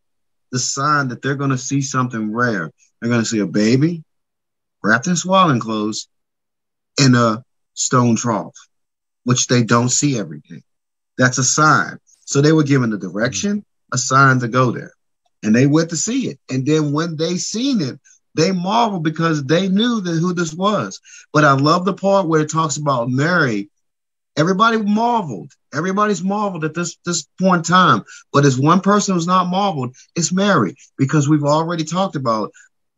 the sign that they're going to see something rare. They're going to see a baby wrapped in swaddling clothes in a stone trough, which they don't see every day. That's a sign. So they were given the direction, a sign to go there. And they went to see it. And then when they seen it, they marveled because they knew that who this was. But I love the part where it talks about Mary. Everybody marveled. Everybody's marveled at this this point in time. But there's one person who's not marveled. It's Mary because we've already talked about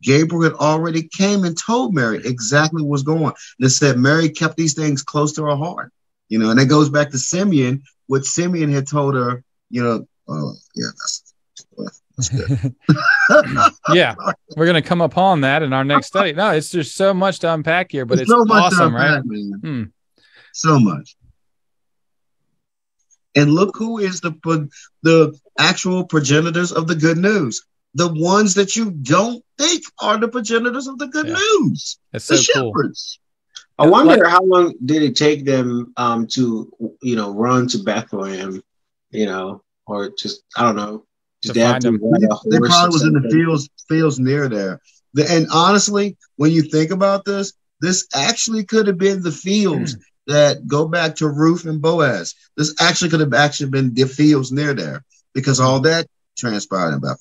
Gabriel had already came and told Mary exactly what's going on. And it said Mary kept these things close to her heart. You know, and it goes back to Simeon, what Simeon had told her, you know, uh, yeah, that's yeah, we're gonna come upon that in our next study. No, it's just so much to unpack here, but it's, so awesome, unpack, right? Hmm. So much. And look who is the the actual progenitors of the good news. The ones that you don't think are the progenitors of the good yeah. news. That's the so shepherds. Cool. I wonder like, how long did it take them um, to, you know, run to Bethlehem, you know, or just I don't know, to find them. They probably was in the fields fields near there. The, and honestly, when you think about this, this actually could have been the fields mm. that go back to Ruth and Boaz. This actually could have actually been the fields near there because all that transpired about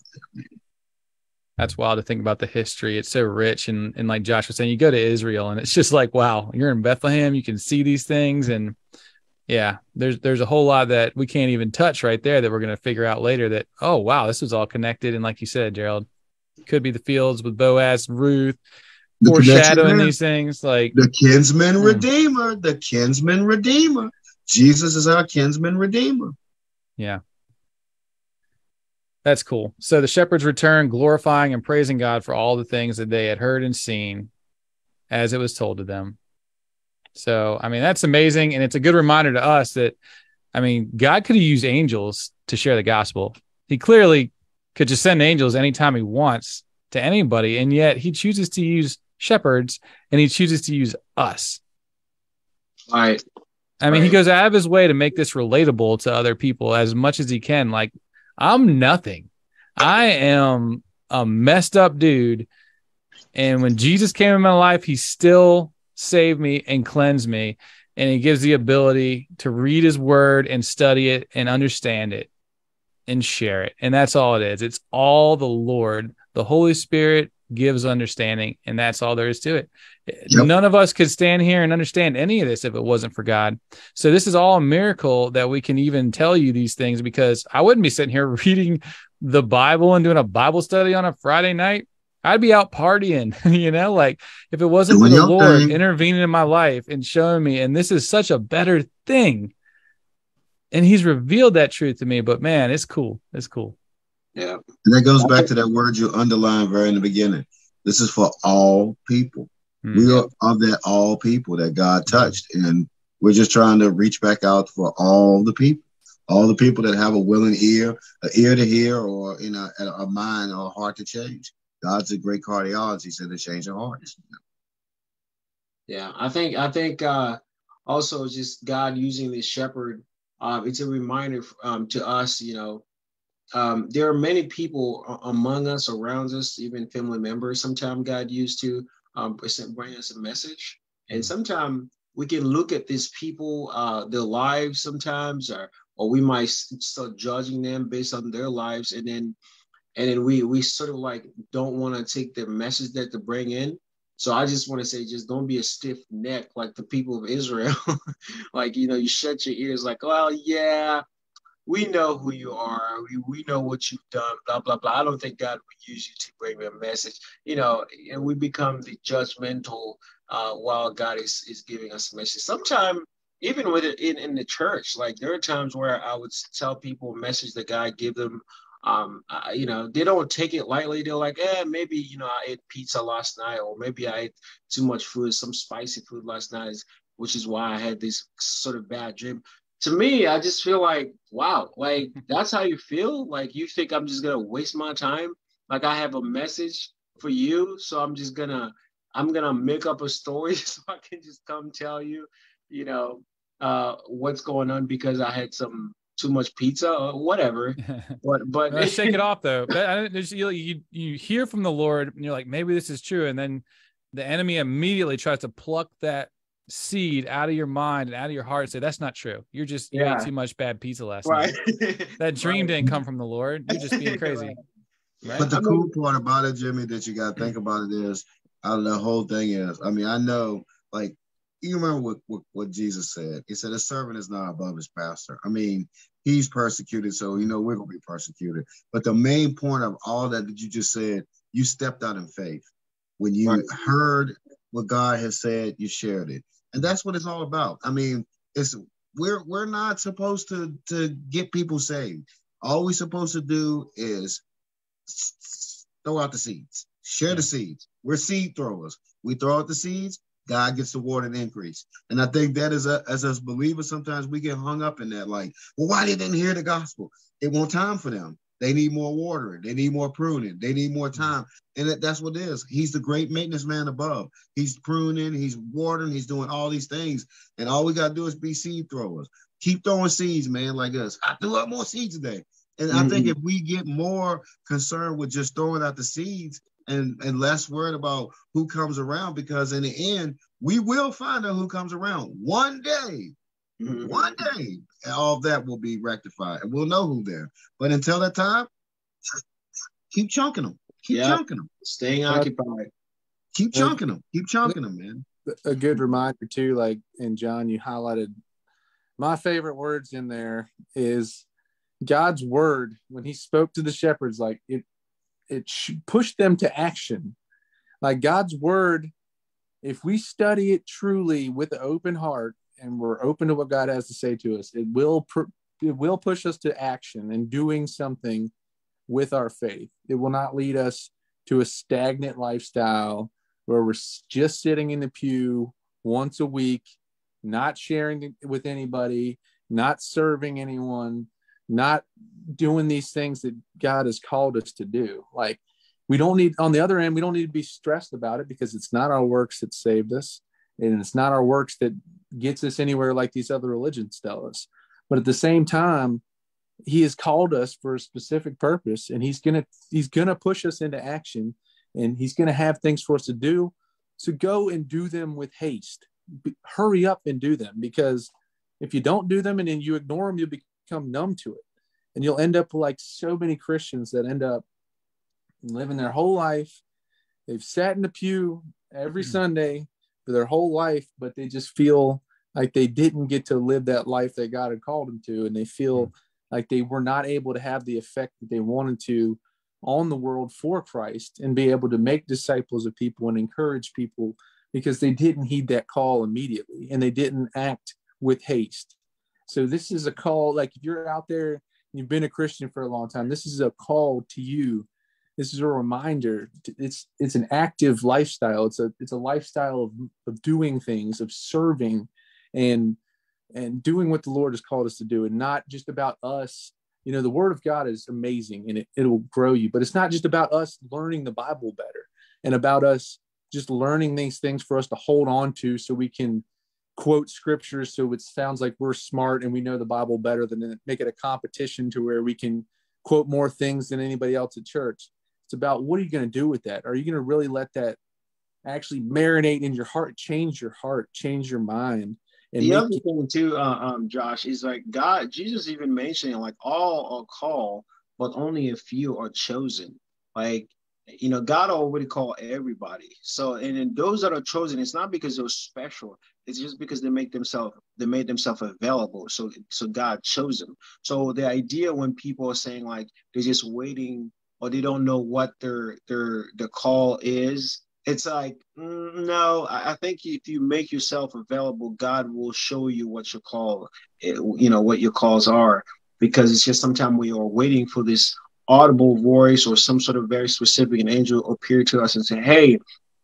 That's wild to think about the history. It's so rich. And, and like Josh was saying, you go to Israel and it's just like, wow, you're in Bethlehem, you can see these things. And yeah there's there's a whole lot that we can't even touch right there that we're going to figure out later that oh wow this was all connected and like you said gerald could be the fields with boaz ruth the foreshadowing these things like the kinsman hmm. redeemer the kinsman redeemer jesus is our kinsman redeemer yeah that's cool so the shepherds return glorifying and praising god for all the things that they had heard and seen as it was told to them so, I mean, that's amazing. And it's a good reminder to us that I mean, God could have used angels to share the gospel. He clearly could just send angels anytime he wants to anybody, and yet he chooses to use shepherds and he chooses to use us. Right. I mean, Right. he goes out of his way to make this relatable to other people as much as he can. Like, I'm nothing. I am a messed up dude. And when Jesus came in my life, he still saved me and cleansed me. And he gives the ability to read his word and study it and understand it and share it. And that's all it is. It's all the Lord. The Holy Spirit gives understanding, and that's all there is to it. Yep. None of us could stand here and understand any of this if it wasn't for God. So this is all a miracle that we can even tell you these things because I wouldn't be sitting here reading the Bible and doing a Bible study on a Friday night. I'd be out partying, you know, like if it wasn't for the Lord thing. intervening in my life and showing me, and this is such a better thing. And he's revealed that truth to me, but man, it's cool. It's cool. Yeah. And that goes back to that word you underlined very in the beginning. This is for all people. Mm. We are of that all people that God touched. And we're just trying to reach back out for all the people, all the people that have a willing ear, an ear to hear, or you know, a, a mind or a heart to change. God's a great cardiologist. He said to change their hearts. Yeah, I think I think uh, also just God using this shepherd. Uh, it's a reminder um, to us. You know, um, there are many people among us, around us, even family members. Sometimes God used to um, bring us a message, and sometimes we can look at these people, uh, their lives, sometimes, or or we might start judging them based on their lives, and then and then we we sort of like don't want to take the message that they bring in so I just want to say, just don't be a stiff neck like the people of Israel. like, you know, you shut your ears, like, well, yeah, we know who you are. We, we know what you've done, blah, blah, blah. I don't think God would use you to bring me a message. You know, and we become the judgmental uh, while God is, is giving us a message. Sometimes, even with it in, in the church, like there are times where I would tell people a message that God give them um, you know, they don't take it lightly. They're like, eh, maybe, you know, I ate pizza last night, or maybe I ate too much food, some spicy food last night, which is why I had this sort of bad dream. To me, I just feel like, wow, like that's how you feel. Like you think I'm just gonna waste my time. Like I have a message for you, so I'm just gonna, I'm gonna make up a story so I can just come tell you, you know, uh, what's going on because I had some too much pizza or whatever. But but Uh, shake it off though. I- You, you you hear from the Lord, and you're like, maybe this is true, and then the enemy immediately tries to pluck that seed out of your mind and out of your heart and say that's not true. You're just you Yeah. ate too much bad pizza last right. night. That dream Right. didn't come from the Lord. You're just being crazy. Right. Right? But the cool part about it, Jimmy, that you got to think about it is how the whole thing is. I mean, I know, like, you remember what, what, what Jesus said? He said, A servant is not above his pastor. I mean, he's persecuted, so you know we're going to be persecuted. But the main point of all that that you just said, you stepped out in faith. When you Right. heard what God has said, you shared it. And that's what it's all about. I mean, it's we're we're not supposed to to get people saved. All we're supposed to do is throw out the seeds, share the seeds. We're seed throwers. We throw out the seeds, God gets the water and increase. And I think that is a, as us believers, sometimes we get hung up in that, like, well, why they didn't hear the gospel? It won't time for them. They need more watering. They need more pruning. They need more mm. time. And that, that's what it is. He's the great maintenance man above. He's pruning, he's watering, he's doing all these things. And all we got to do is be seed throwers. Keep throwing seeds, man, like us. I threw out more seeds today. And I think mm-hmm. if we get more concerned with just throwing out the seeds and, and less worried about who comes around, because in the end, we will find out who comes around one day. Mhm. One day, all of that will be rectified, and we'll know who there. But until that time, keep chunking them. Keep Yeah. chunking them. Staying occupied. Keep chunking them. Keep chunking them, man. a good reminder too like and john you highlighted my favorite words in there is god's word when he spoke to the shepherds like it it pushed them to action like god's word if we study it truly with an open heart and we're open to what god has to say to us it will pr- it will push us to action and doing something with our faith it will not lead us to a stagnant lifestyle where we're just sitting in the pew once a week, not sharing with anybody, not serving anyone, not doing these things that God has called us to do. Like we don't need on the other end, we don't need to be stressed about it because it's not our works that saved us, and it's not our works that gets us anywhere like these other religions tell us. But at the same time, he has called us for a specific purpose and he's gonna he's gonna push us into action and he's gonna have things for us to do so go and do them with haste hurry up and do them because if you don't do them and then you ignore them you'll become numb to it and you'll end up like so many christians that end up living their whole life they've sat in the pew every mm-hmm. sunday for their whole life but they just feel like they didn't get to live that life that god had called them to and they feel mm-hmm like they were not able to have the effect that they wanted to on the world for Christ and be able to make disciples of people and encourage people because they didn't heed that call immediately and they didn't act with haste. So this is a call like if you're out there you've been a Christian for a long time, this is a call to you. This is a reminder. It's it's an active lifestyle. It's a it's a lifestyle of, of doing things, of serving and and doing what the Lord has called us to do and not just about us. You know, the word of God is amazing and it, it'll grow you, but it's not just about us learning the Bible better and about us just learning these things for us to hold on to so we can quote scriptures so it sounds like we're smart and we know the Bible better than make it a competition to where we can quote more things than anybody else at church. It's about what are you going to do with that? Are you going to really let that actually marinate in your heart, change your heart, change your mind? And the other thing too, uh, um, Josh, is like God, Jesus even mentioning like all are called, but only a few are chosen. Like you know, God already called everybody. So, and then those that are chosen, it's not because they're special. It's just because they make themselves they made themselves available. So, so God chose them. So the idea when people are saying like they're just waiting or they don't know what their their their call is, it's like no i think if you make yourself available god will show you what your call eh, you know what your calls are. Because it's just sometimes we are waiting for this audible voice or some sort of very specific an angel appear to us and say hey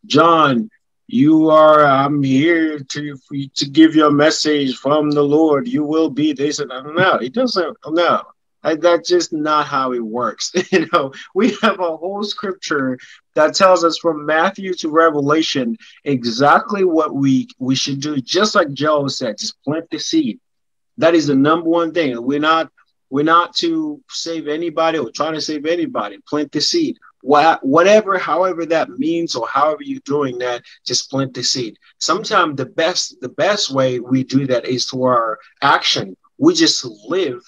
john you are i'm here to to give you a message from the lord. You will be this and no it doesn't no that's just not how it works. you know, we have a whole scripture that tells us from Matthew to Revelation exactly what we we should do. Just like Joe said, just plant the seed. That is the number one thing. We're not we're not to save anybody or trying to save anybody. Plant the seed. What, whatever, however that means, or however you're doing that, just plant the seed. Sometimes the best the best way we do that is through our action. We just live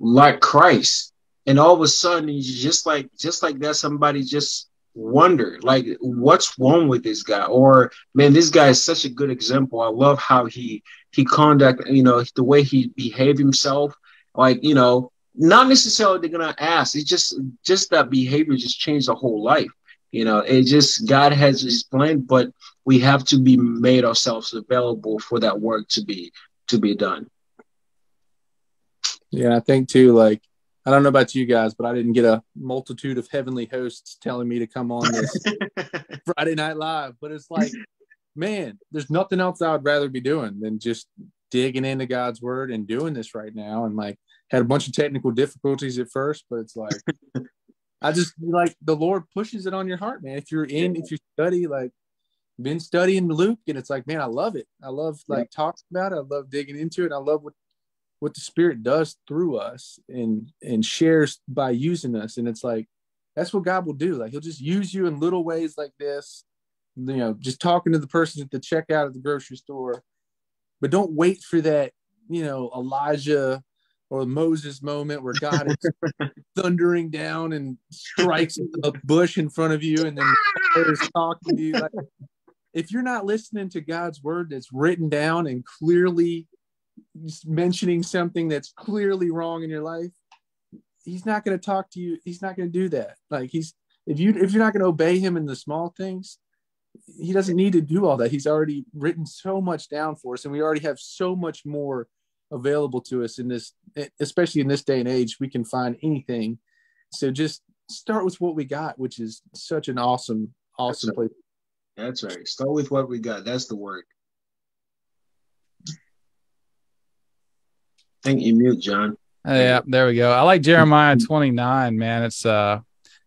like Christ. And all of a sudden, just like just like that, somebody just wondered, like, what's wrong with this guy? Or man, this guy is such a good example. I love how he he conduct, you know, the way he behaved himself. Like, you know, not necessarily they're gonna ask. It's just just that behavior just changed the whole life. You know, it just God has his plan, but we have to be made ourselves available for that work to be to be done. Yeah, I think too, like, I don't know about you guys, but I didn't get a multitude of heavenly hosts telling me to come on this Friday Night Live. But it's like, man, there's nothing else I would rather be doing than just digging into God's word and doing this right now. And like, had a bunch of technical difficulties at first, but it's like, I just like the Lord pushes it on your heart, man. If you're in, if you study, like, been studying Luke, and it's like, man, I love it. I love like talking about it. I love digging into it. I love what what the spirit does through us and and shares by using us. And it's like that's what god will do. Like he'll just use you in little ways like this you know just talking to the person at the checkout at the grocery store. But don't wait for that you know elijah or moses moment where god is thundering down and strikes a bush in front of you and then is talking to you. Like if you're not listening to god's word that's written down and clearly mentioning something that's clearly wrong in your life, he's not going to talk to you. He's not going to do that. Like he's if you if you're not going to obey him in the small things, he doesn't need to do all that. He's already written so much down for us, and we already have so much more available to us in this, especially in this day and age. We can find anything. So just start with what we got, which is such an awesome, awesome That's place. That's right. Start with what we got. That's the word. Think you mute, John. Uh, yeah, there we go. I like Jeremiah 29, man. It's uh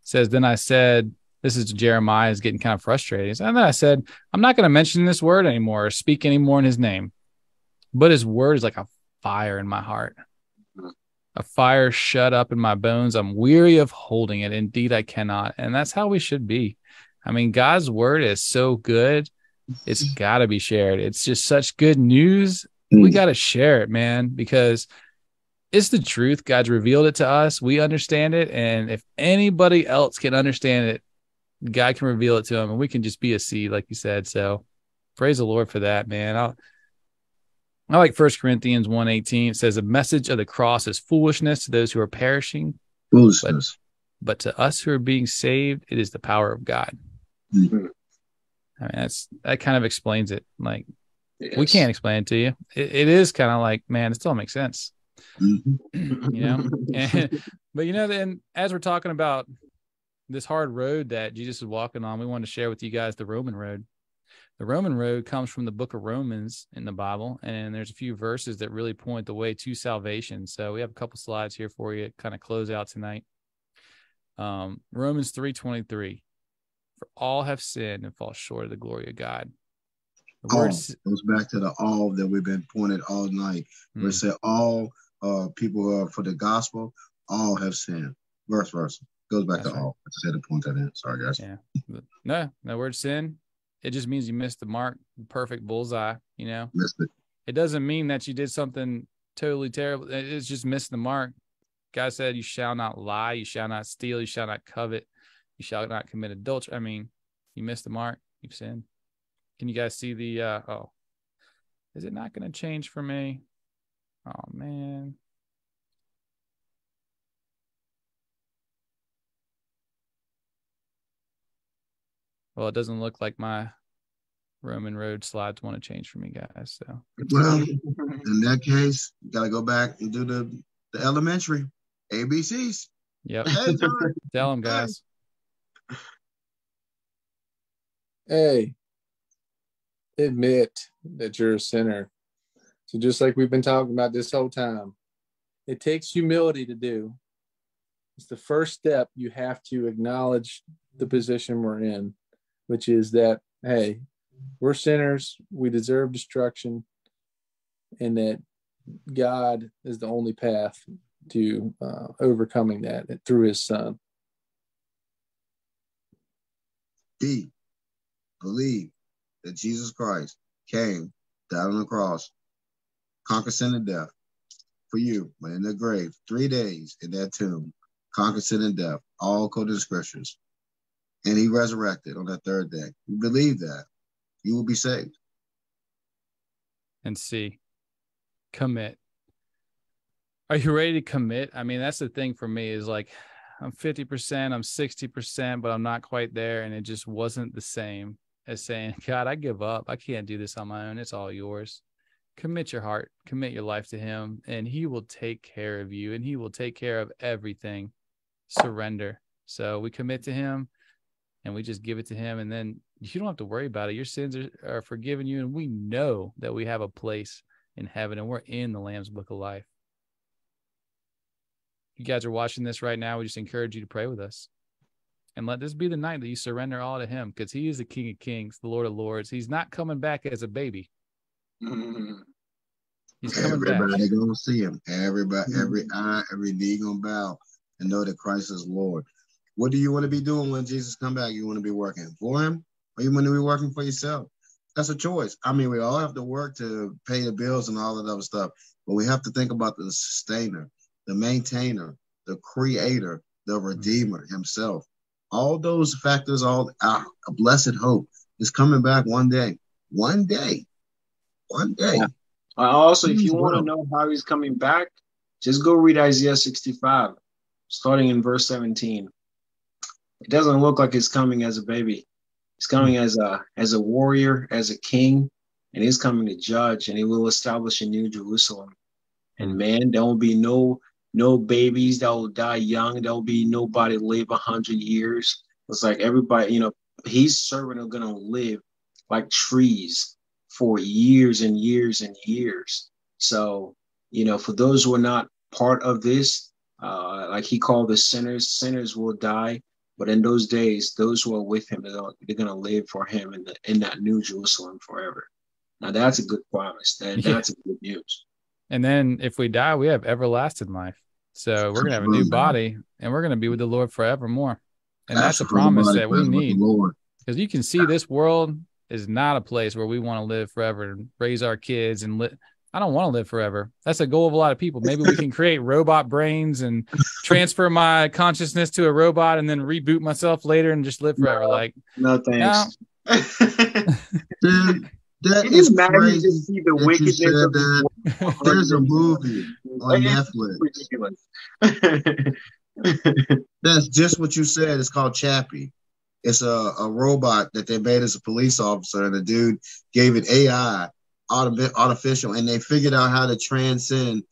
says, Then I said, this is Jeremiah is getting kind of frustrated. And then I said, I'm not going to mention this word anymore or speak anymore in his name. But his word is like a fire in my heart. A fire shut up in my bones. I'm weary of holding it. Indeed, I cannot. And that's how we should be. I mean, God's word is so good. It's got to be shared. It's just such good news. We got to share it, man, because it's the truth. God's revealed it to us. We understand it. And if anybody else can understand it, God can reveal it to them and we can just be a seed, like you said. So praise the Lord for that, man. I'll, I like First Corinthians 118. It says, The message of the cross is foolishness to those who are perishing. Foolishness. But, but to us who are being saved, it is the power of God. Mm-hmm. I mean, that's that kind of explains it. Like yes. we can't explain it to you. it, it is kind of like, man, it still makes sense. Mm-hmm. you know, and, but you know, then as we're talking about this hard road that Jesus is walking on, we want to share with you guys the Roman road. The Roman road comes from the book of Romans in the Bible, and there's a few verses that really point the way to salvation. So we have a couple slides here for you to kind of close out tonight. Um, Romans 3:23. For all have sinned and fall short of the glory of God. The all goes back to the all that we've been pointed all night. Mm-hmm. Where it said all uh, people are for the gospel, all have sinned. Verse verse goes back That's to right. all. I just had to point that in. Sorry, guys. Yeah. No, no word sin it just means you missed the mark, perfect bullseye. You know, missed it. It doesn't mean that you did something totally terrible. It's just missed the mark. God said, "You shall not lie. You shall not steal. You shall not covet. You shall not commit adultery." I mean, you missed the mark. You've sinned. Can you guys see the? uh Oh, is it not going to change for me? Oh man. Well, it doesn't look like my Roman road slides want to change for me, guys. So well, in that case, you gotta go back and do the the elementary ABCs. Yep. Tell them, guys. Hey, admit that you're a sinner. So just like we've been talking about this whole time, it takes humility to do. It's the first step. You have to acknowledge the position we're in which is that, hey, we're sinners, we deserve destruction, and that God is the only path to uh, overcoming that through his son. D, believe that Jesus Christ came, died on the cross, conquered sin and death for you, but in the grave, three days in that tomb, conquered sin and death, all the scriptures and he resurrected on that third day. You believe that, you will be saved. And see, commit. Are you ready to commit? I mean, that's the thing for me is like, I'm 50%, I'm 60%, but I'm not quite there. And it just wasn't the same as saying, God, I give up. I can't do this on my own. It's all yours. Commit your heart, commit your life to Him, and He will take care of you and He will take care of everything. Surrender. So we commit to Him and we just give it to him and then you don't have to worry about it your sins are, are forgiven you and we know that we have a place in heaven and we're in the lamb's book of life if you guys are watching this right now we just encourage you to pray with us and let this be the night that you surrender all to him because he is the king of kings the lord of lords he's not coming back as a baby he's coming everybody back. gonna see him everybody mm-hmm. every eye every knee gonna bow and know that christ is lord what do you want to be doing when Jesus come back? You want to be working for him or you want to be working for yourself? That's a choice. I mean, we all have to work to pay the bills and all that other stuff, but we have to think about the sustainer, the maintainer, the creator, the mm-hmm. redeemer himself. All those factors, all ah, a blessed hope is coming back one day. One day. One day. Yeah. Also, if you want to know how he's coming back, just go read Isaiah 65, starting in verse 17 it doesn't look like he's coming as a baby. He's coming as a as a warrior, as a king, and he's coming to judge, and he will establish a new Jerusalem. And man, there will be no no babies that will die young. There will be nobody live a hundred years. It's like everybody, you know, he's serving are gonna live like trees for years and years and years. So you know, for those who are not part of this, uh, like he called the sinners, sinners will die. But in those days, those who are with him, they're, to live for him in, the, in that new Jerusalem forever. Now that's a good promise. That, yeah. That's a good news. And then if we die, we have everlasting life. So we're to have a new body and we're going to be with the Lord forevermore. And that's a promise that we need. Because you can see this world is not a place where we want to live forever and raise our kids and live. I don't want to live forever. That's a goal of a lot of people. Maybe we can create robot brains and transfer my consciousness to a robot and then reboot myself later and just live forever. No, like, no thanks. Dude, that is crazy to see the wickedness of that. There's a movie on Netflix. That's just what you said. It's called Chappie. It's a, a robot that they made as a police officer, and the dude gave it AI, artificial, and they figured out how to transcend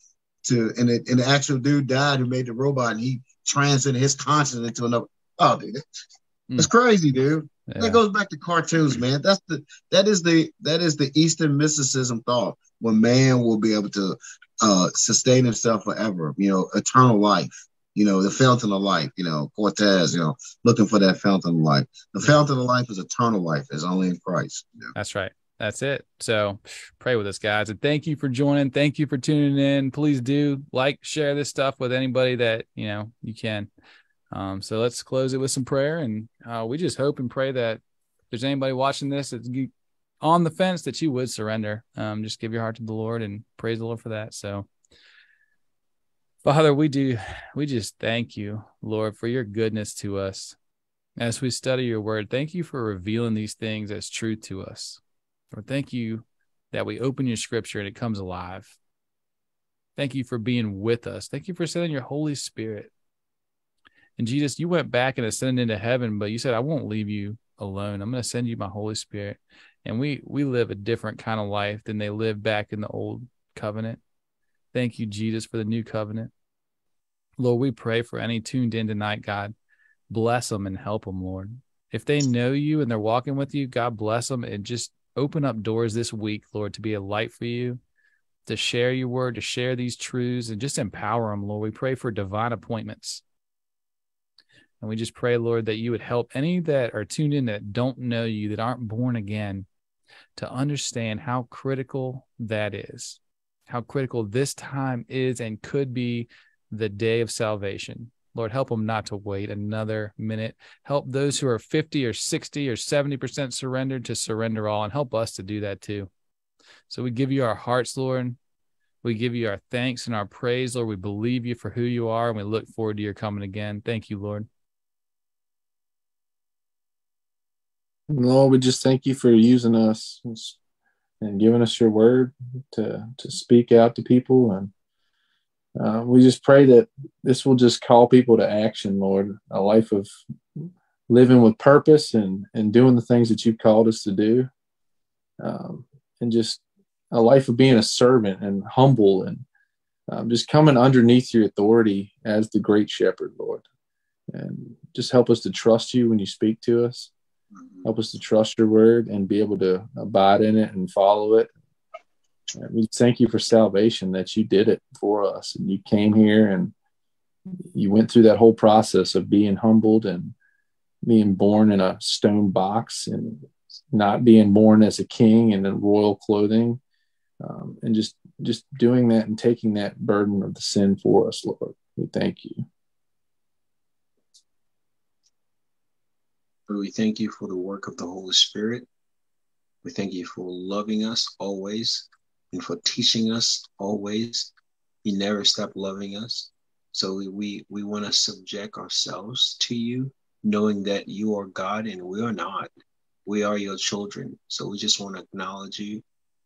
to. And, it, and the actual dude died who made the robot, and he transcended his consciousness into another. Oh, dude, it's mm. crazy, dude. Yeah. That goes back to cartoons, man. That's the that is the that is the Eastern mysticism thought when man will be able to uh, sustain himself forever. You know, eternal life. You know, the fountain of life. You know, Cortez. You know, looking for that fountain of life. The fountain of life is eternal life. Is only in Christ. You know? That's right. That's it. So pray with us, guys. And thank you for joining. Thank you for tuning in. Please do like, share this stuff with anybody that you know you can. Um, so let's close it with some prayer. And uh, we just hope and pray that there's anybody watching this that's on the fence, that you would surrender. Um, just give your heart to the Lord and praise the Lord for that. So, Father, we do, we just thank you, Lord, for your goodness to us as we study your word. Thank you for revealing these things as truth to us. Lord, thank you that we open your scripture and it comes alive. Thank you for being with us. Thank you for sending your Holy Spirit and Jesus, you went back and ascended into heaven, but you said, I won't leave you alone. I'm going to send you my Holy Spirit. And we we live a different kind of life than they lived back in the old covenant. Thank you, Jesus, for the new covenant. Lord, we pray for any tuned in tonight, God. Bless them and help them, Lord. If they know you and they're walking with you, God bless them and just open up doors this week, Lord, to be a light for you, to share your word, to share these truths, and just empower them, Lord. We pray for divine appointments and we just pray, Lord, that you would help any that are tuned in that don't know you, that aren't born again, to understand how critical that is, how critical this time is and could be the day of salvation. Lord, help them not to wait another minute. Help those who are 50 or 60 or 70% surrendered to surrender all and help us to do that too. So we give you our hearts, Lord. We give you our thanks and our praise, Lord. We believe you for who you are and we look forward to your coming again. Thank you, Lord. Lord, we just thank you for using us and giving us your word to to speak out to people, and uh, we just pray that this will just call people to action, Lord, a life of living with purpose and and doing the things that you've called us to do, um, and just a life of being a servant and humble and um, just coming underneath your authority as the great shepherd, Lord, and just help us to trust you when you speak to us Help us to trust your word and be able to abide in it and follow it. We thank you for salvation that you did it for us. And you came here and you went through that whole process of being humbled and being born in a stone box and not being born as a king and in royal clothing. Um, and just just doing that and taking that burden of the sin for us lord. We thank you But we thank you for the work of the Holy Spirit. We thank you for loving us always and for teaching us always. You never stop loving us. So we, we, we want to subject ourselves to you, knowing that you are God and we are not. We are your children. So we just want to acknowledge you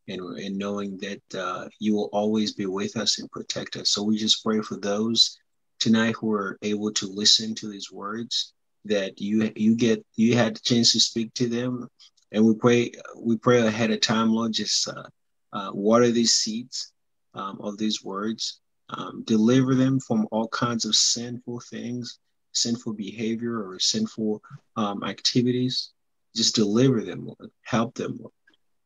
and, and knowing that uh, you will always be with us and protect us. So we just pray for those tonight who are able to listen to these words that you you get you had the chance to speak to them, and we pray we pray ahead of time, Lord, just uh, uh, water these seeds um, of these words, um, deliver them from all kinds of sinful things, sinful behavior, or sinful um, activities. Just deliver them, Lord. help them.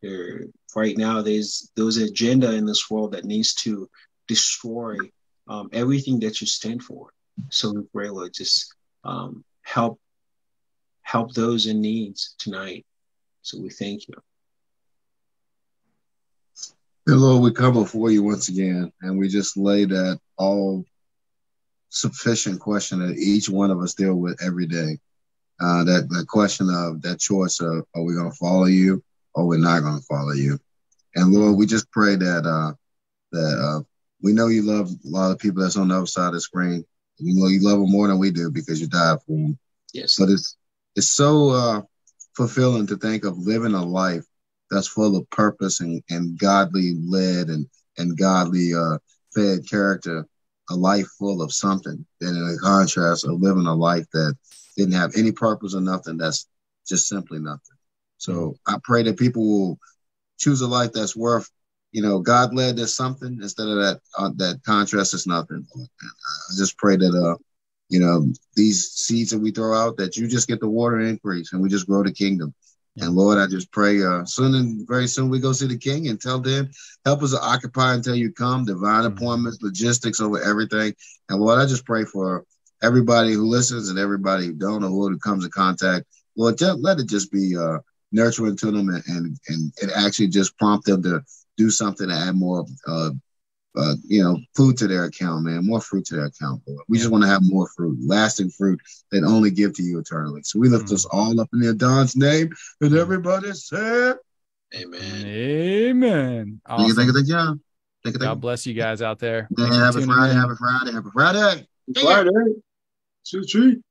Lord. right now, there's there's an agenda in this world that needs to destroy um, everything that you stand for. So we pray, Lord, just um, help help those in needs tonight. So we thank you. Lord, we come before you once again, and we just lay that all sufficient question that each one of us deal with every day. Uh, that that question of that choice of are we going to follow you or we're not going to follow you. And Lord, we just pray that uh, that uh, we know you love a lot of people that's on the other side of the screen. You know you love them more than we do because you died for them. Yes. But it's it's so uh, fulfilling to think of living a life that's full of purpose and, and godly led and and godly uh, fed character, a life full of something. And in a contrast of living a life that didn't have any purpose or nothing, that's just simply nothing. So I pray that people will choose a life that's worth, you know, God led as something instead of that uh, that contrast is nothing. And I just pray that uh, you know, these seeds that we throw out, that you just get the water increase and we just grow the kingdom. And Lord, I just pray uh, soon and very soon we go see the King and tell them, help us to occupy until you come, divine mm-hmm. appointments, logistics over everything. And Lord, I just pray for everybody who listens and everybody who don't know who comes in contact. Lord, just, let it just be uh, nurturing to them and, and, and it actually just prompt them to do something to add more uh, uh, you know, food to their account, man, more fruit to their account. Lord. We just want to have more fruit, lasting fruit that only give to you eternally. So we lift mm-hmm. us all up in their Don's name, and everybody said, Amen. Amen. Awesome. Thank you, thank you, thank you. Thank you, thank God bless you guys out there. Yeah, have a Friday, have a Friday, have a Friday. Friday. Choo choo.